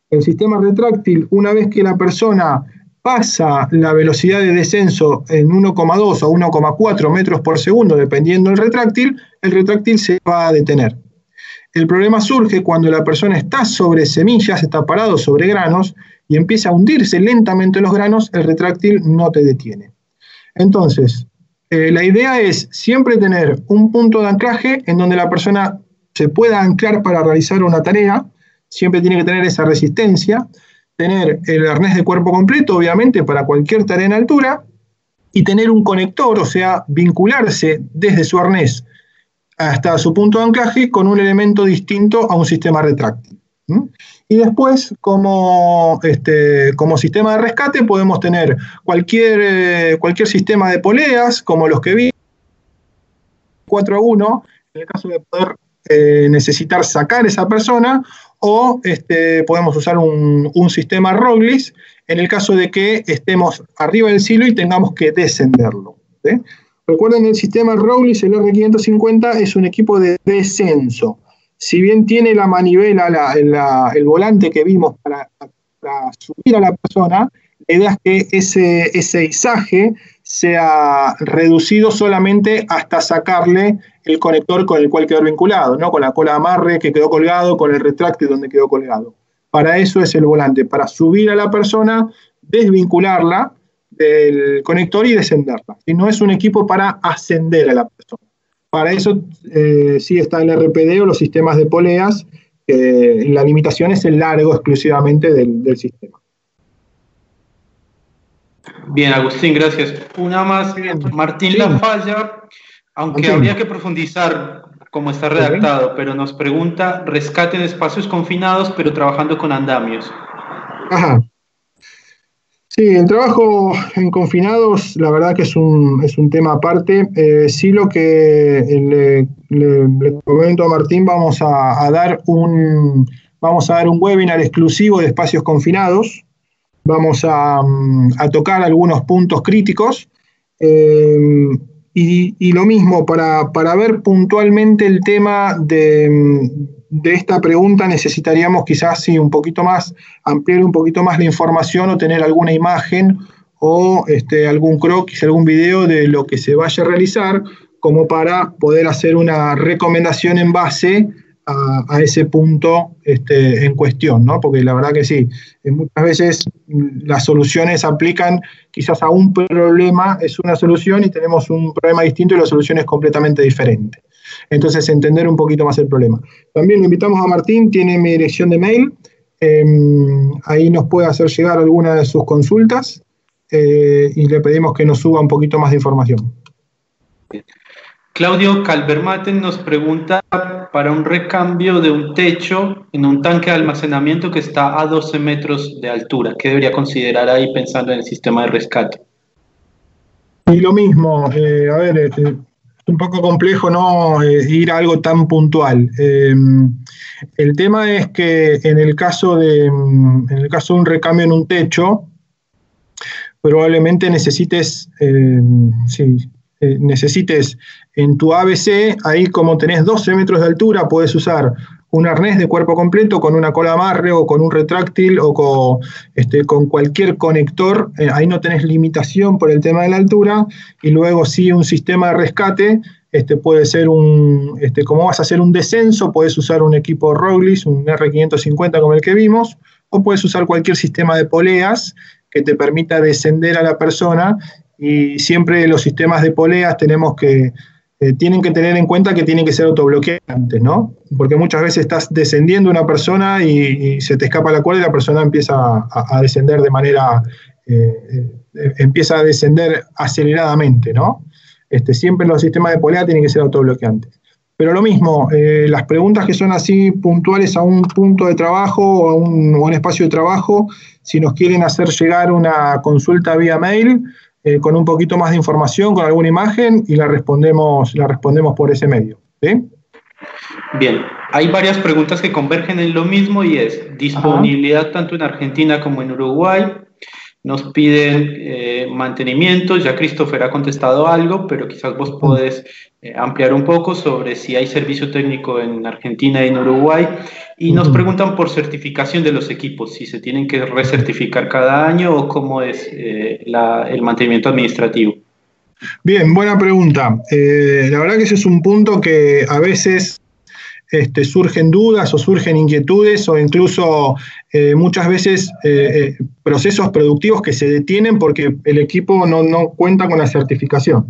El sistema retráctil, una vez que la persona pasa la velocidad de descenso en 1,2 o 1,4 metros por segundo, dependiendo del retráctil, el retráctil se va a detener. El problema surge cuando la persona está sobre semillas, está parado sobre granos y empieza a hundirse lentamente los granos, el retráctil no te detiene. Entonces, eh, la idea es siempre tener un punto de anclaje en donde la persona se pueda anclar para realizar una tarea, siempre tiene que tener esa resistencia, tener el arnés de cuerpo completo, obviamente, para cualquier tarea en altura, y tener un conector, o sea, vincularse desde su arnés hasta su punto de anclaje con un elemento distinto a un sistema retráctil. Y después, como, este, como sistema de rescate, podemos tener cualquier, eh, cualquier sistema de poleas, como los que vi, 4 a 1, en el caso de poder eh, necesitar sacar esa persona, o este, podemos usar un, un sistema Roglis en el caso de que estemos arriba del silo y tengamos que descenderlo. Recuerden, el sistema Rowley, el R550, es un equipo de descenso. Si bien tiene la manivela, el volante que vimos para, subir a la persona, la idea es que ese, ese izaje sea reducido solamente hasta sacarle el conector con el cual quedó vinculado, ¿no? con la cola de amarre que quedó colgado, con el retráctil donde quedó colgado. Para eso es el volante, para subir a la persona, desvincularla del conector y descenderla. Y no es un equipo para ascender a la persona. Para eso eh, sí está el RPD o los sistemas de poleas, la limitación es el largo exclusivamente del, sistema. Bien, Agustín, gracias. Una más, Martín La Falla, aunque habría que profundizar cómo está redactado, pero nos pregunta, rescate en espacios confinados, pero trabajando con andamios. Ajá. Sí, el trabajo en confinados, la verdad que es un, es un tema aparte. Eh, sí lo que le, comento a Martín, vamos a, dar un, vamos a dar un webinar exclusivo de espacios confinados. Vamos a, mm, tocar algunos puntos críticos. Eh, y, lo mismo, para, para ver puntualmente el tema de, de esta pregunta necesitaríamos quizás sí, un poquito más, ampliar un poquito más la información o tener alguna imagen o este, algún croquis, algún video de lo que se vaya a realizar, como para poder hacer una recomendación en base a, ese punto este, en cuestión, ¿no? Porque la verdad que sí, eh, muchas veces las soluciones aplican quizás a un problema, es una solución y tenemos un problema distinto y la solución es completamente diferente. Entonces, entender un poquito más el problema. También invitamos a Martín, tiene mi dirección de mail. Em, ahí nos puede hacer llegar alguna de sus consultas eh, y le pedimos que nos suba un poquito más de información. Claudio Calvermaten nos pregunta para un recambio de un techo en un tanque de almacenamiento que está a 12 metros de altura. ¿Qué debería considerar ahí pensando en el sistema de rescate? Y lo mismo, eh, a ver, este, un poco complejo no eh, ir a algo tan puntual. Em, el tema es que en el caso de en el caso de un recambio en un techo, probablemente necesites, em, eh, necesites en tu ABC, ahí como tenés 12 metros de altura, puedes usar un arnés de cuerpo completo con una cola amarre o con un retráctil o con, este, con cualquier conector. Eh, ahí no tenés limitación por el tema de la altura. Y luego sí un sistema de rescate. Este, puede ser un, este, como vas a hacer un descenso, puedes usar un equipo Roglis, un R550 como el que vimos, o puedes usar cualquier sistema de poleas que te permita descender a la persona. Y siempre los sistemas de poleas tenemos que eh, tienen que tener en cuenta que tienen que ser autobloqueantes, ¿no? Porque muchas veces estás descendiendo una persona y, se te escapa la cuerda y la persona empieza a, descender de manera, eh, eh, empieza a descender aceleradamente, ¿no? Este, siempre los sistemas de polea tienen que ser autobloqueantes. Pero lo mismo, las preguntas que son así puntuales a un punto de trabajo o a un, a un espacio de trabajo, si nos quieren hacer llegar una consulta vía mail, eh, con un poquito más de información, con alguna imagen y la respondemos, la respondemos por ese medio. Bien, hay varias preguntas que convergen en lo mismo y es disponibilidad tanto en Argentina como en Uruguay. Nos piden eh, mantenimiento, ya Christopher ha contestado algo, pero quizás vos podés eh, ampliar un poco sobre si hay servicio técnico en Argentina y en Uruguay. Y nos preguntan por certificación de los equipos, si se tienen que recertificar cada año o cómo es eh, el mantenimiento administrativo. Bien, buena pregunta. la verdad que ese es un punto que a veces este, surgen dudas o surgen inquietudes o incluso eh, muchas veces eh, eh, procesos productivos que se detienen porque el equipo no, cuenta con la certificación.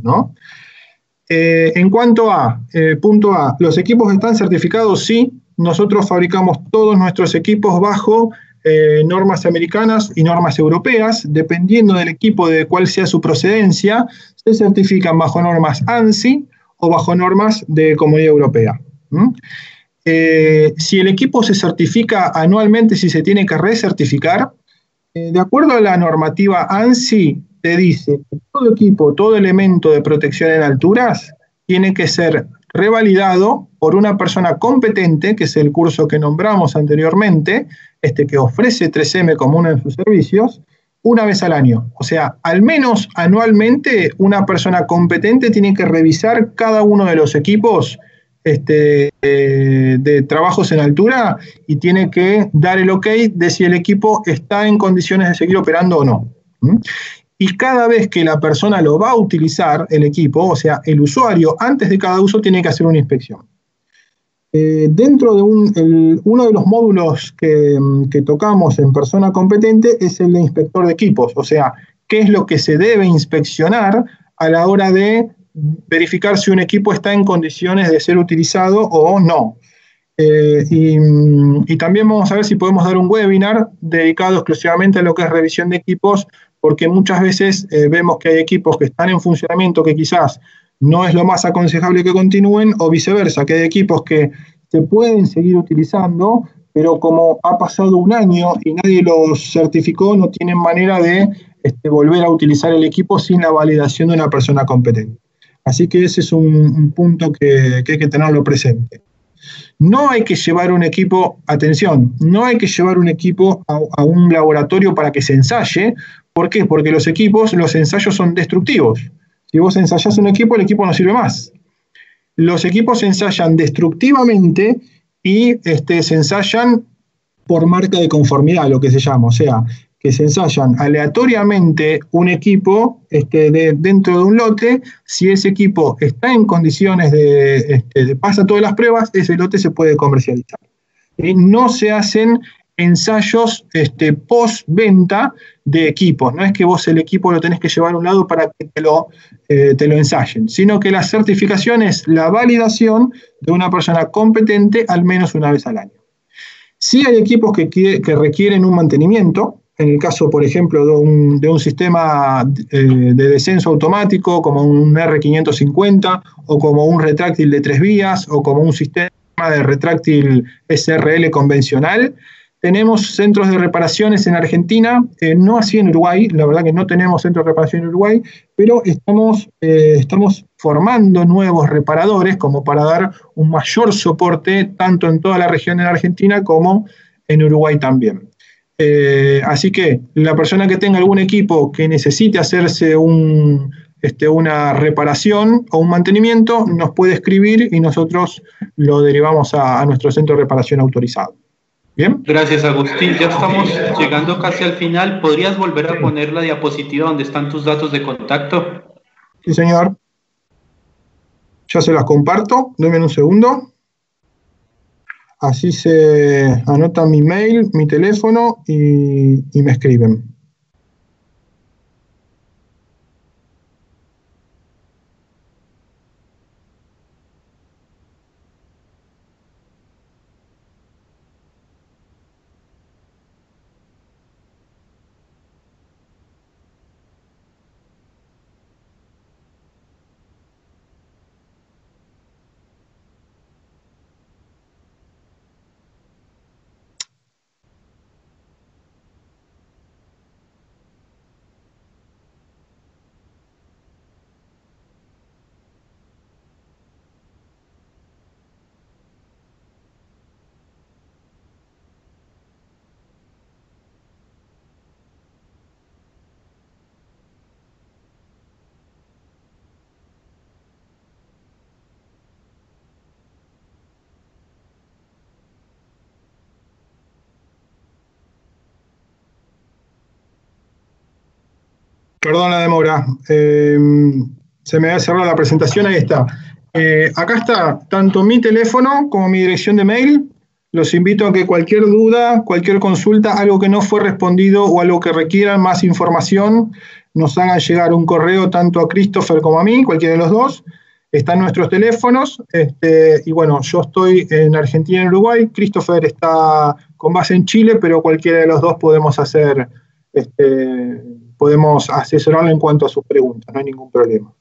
En cuanto a, punto A, ¿los equipos están certificados? Sí, nosotros fabricamos todos nuestros equipos bajo normas americanas y normas europeas, dependiendo del equipo de cuál sea su procedencia, se certifican bajo normas ANSI o bajo normas de Comunidad Europea. Eh, si el equipo se certifica anualmente, si se tiene que recertificar, eh, de acuerdo a la normativa ANSI, te dice que todo equipo, todo elemento de protección en alturas tiene que ser revalidado por una persona competente, que es el curso que nombramos anteriormente, este que ofrece 3M como uno de sus servicios, una vez al año. O sea, al menos anualmente una persona competente tiene que revisar cada uno de los equipos este, eh, de trabajos en altura y tiene que dar el ok de si el equipo está en condiciones de seguir operando o no. Y cada vez que la persona lo va a utilizar, el equipo, o sea, el usuario, antes de cada uso tiene que hacer una inspección. eh, dentro de un, uno de los módulos que, que, tocamos en persona competente es el de inspector de equipos, o sea, qué es lo que se debe inspeccionar a la hora de verificar si un equipo está en condiciones de ser utilizado o no. Eh, y, también vamos a ver si podemos dar un webinar dedicado exclusivamente a lo que es revisión de equipos, porque muchas veces eh, vemos que hay equipos que están en funcionamiento que quizás no es lo más aconsejable que continúen, o viceversa, que hay equipos que se pueden seguir utilizando, pero como ha pasado un año y nadie los certificó, no tienen manera de este, volver a utilizar el equipo sin la validación de una persona competente. Así que ese es un, punto que, que hay que tenerlo presente. No hay que llevar un equipo, atención, no hay que llevar un equipo a, un laboratorio para que se ensaye. ¿Por qué? Porque los equipos, los ensayos son destructivos. Si vos ensayás un equipo, el equipo no sirve más. Los equipos se ensayan destructivamente y este, se ensayan por marca de conformidad, lo que se llama. O sea, se ensayan aleatoriamente un equipo este, dentro de un lote, si ese equipo está en condiciones de, este, pasa todas las pruebas, ese lote se puede comercializar. Y no se hacen ensayos este, post-venta de equipos. No es que vos el equipo lo tenés que llevar a un lado para que te lo, eh, te lo ensayen, sino que la certificación es la validación de una persona competente al menos una vez al año. Si hay equipos que, que requieren un mantenimiento, en el caso, por ejemplo, de un, sistema eh, de descenso automático como un R550 o como un retráctil de tres vías o como un sistema de retráctil SRL convencional. Tenemos centros de reparaciones en Argentina, eh, no así en Uruguay, la verdad que no tenemos centros de reparación en Uruguay, pero estamos, eh, formando nuevos reparadores como para dar un mayor soporte tanto en toda la región en Argentina como en Uruguay también. Eh, así que la persona que tenga algún equipo que necesite hacerse un, este, una reparación o un mantenimiento, nos puede escribir y nosotros lo derivamos a, nuestro centro de reparación autorizado. Bien. Gracias, Agustín. Ya estamos llegando casi al final. ¿Podrías volver a poner la diapositiva donde están tus datos de contacto? Sí, señor. Ya se las comparto. Denme un segundo. Así se anota mi mail, mi teléfono y, me escriben. Perdón la demora. Eh, se me había cerrado la presentación, ahí está. Eh, acá está tanto mi teléfono como mi dirección de mail. Los invito a que cualquier duda, cualquier consulta, algo que no fue respondido o algo que requieran más información, nos hagan llegar un correo tanto a Christopher como a mí, cualquiera de los dos. Están nuestros teléfonos. Este, y bueno, yo estoy en Argentina y en Uruguay. Christopher está con base en Chile, pero cualquiera de los dos podemos hacer este, podemos asesorarle en cuanto a sus preguntas, no hay ningún problema.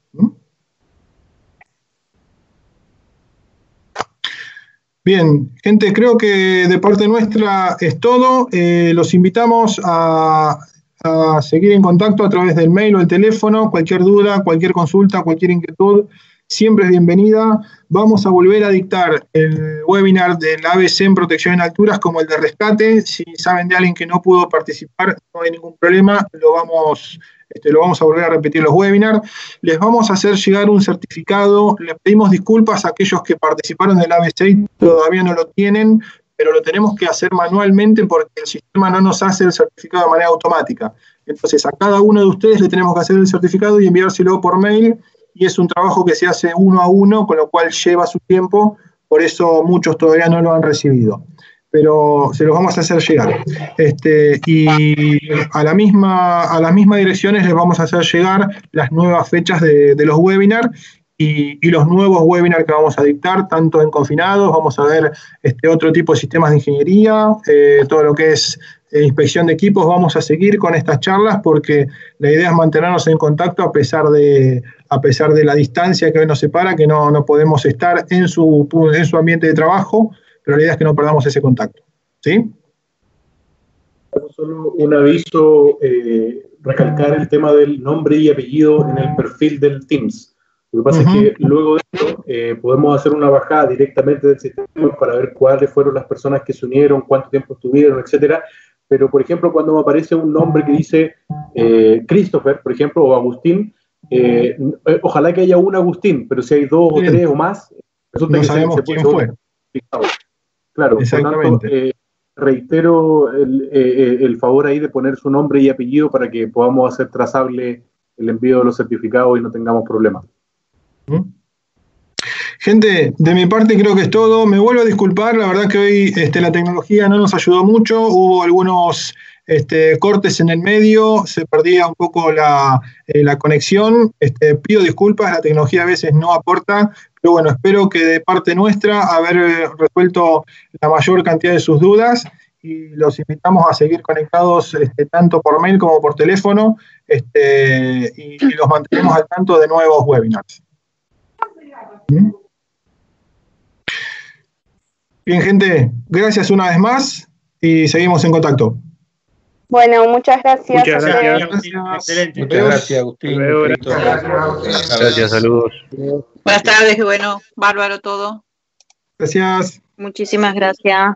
Bien, gente, creo que de parte nuestra es todo. Eh, los invitamos a, a, seguir en contacto a través del mail o el teléfono. Cualquier duda, cualquier consulta, cualquier inquietud, siempre es bienvenida. Vamos a volver a dictar el webinar del ABC en protección en alturas como el de rescate. Si saben de alguien que no pudo participar, no hay ningún problema, lo vamos, este, lo vamos a volver a repetir los webinars. Les vamos a hacer llegar un certificado. Les pedimos disculpas a aquellos que participaron del ABC y todavía no lo tienen, pero lo tenemos que hacer manualmente porque el sistema no nos hace el certificado de manera automática. Entonces, a cada uno de ustedes le tenemos que hacer el certificado y enviárselo por mail y es un trabajo que se hace uno a uno, con lo cual lleva su tiempo por eso muchos todavía no lo han recibido. Pero se los vamos a hacer llegar. Este, y a, la misma, a las mismas direcciones les vamos a hacer llegar las nuevas fechas de, los webinars y, los nuevos webinars que vamos a dictar, tanto en confinados, vamos a ver este, otro tipo de sistemas de ingeniería, eh, todo lo que es eh, inspección de equipos, vamos a seguir con estas charlas porque la idea es mantenernos en contacto a pesar de, a pesar de la distancia que hoy nos separa, que no, no podemos estar en su, en su ambiente de trabajo, pero la idea es que no perdamos ese contacto. ¿Sí? Solo un aviso, eh, recalcar el tema del nombre y apellido en el perfil del Teams lo que pasa es que luego de esto eh, podemos hacer una bajada directamente del sistema para ver cuáles fueron las personas que se unieron, cuánto tiempo estuvieron, etcétera. Pero, por ejemplo, cuando me aparece un nombre que dice eh, Christopher, por ejemplo, o Agustín, eh, ojalá que haya un Agustín, pero si hay dos o tres o más, resulta no que sabemos se, quién fue. Claro, por tanto, reitero el, el, favor ahí de poner su nombre y apellido para que podamos hacer trazable el envío de los certificados y no tengamos problemas. Gente, de mi parte creo que es todo. Me vuelvo a disculpar, la verdad que hoy este, la tecnología no nos ayudó mucho, hubo algunos este, cortes en el medio, se perdía un poco la, eh, conexión. Este, pido disculpas, la tecnología a veces no aporta, pero bueno, espero que de parte nuestra haber eh, resuelto la mayor cantidad de sus dudas y los invitamos a seguir conectados este, tanto por mail como por teléfono este, y los mantenemos al tanto de nuevos webinars. Bien, gente, gracias una vez más y seguimos en contacto. Bueno, muchas gracias. Muchas gracias. Excelente. Muchas gracias, Agustín. Gracias, gracias, saludos. Buenas tardes, bueno, bárbaro todo. Gracias. Muchísimas gracias.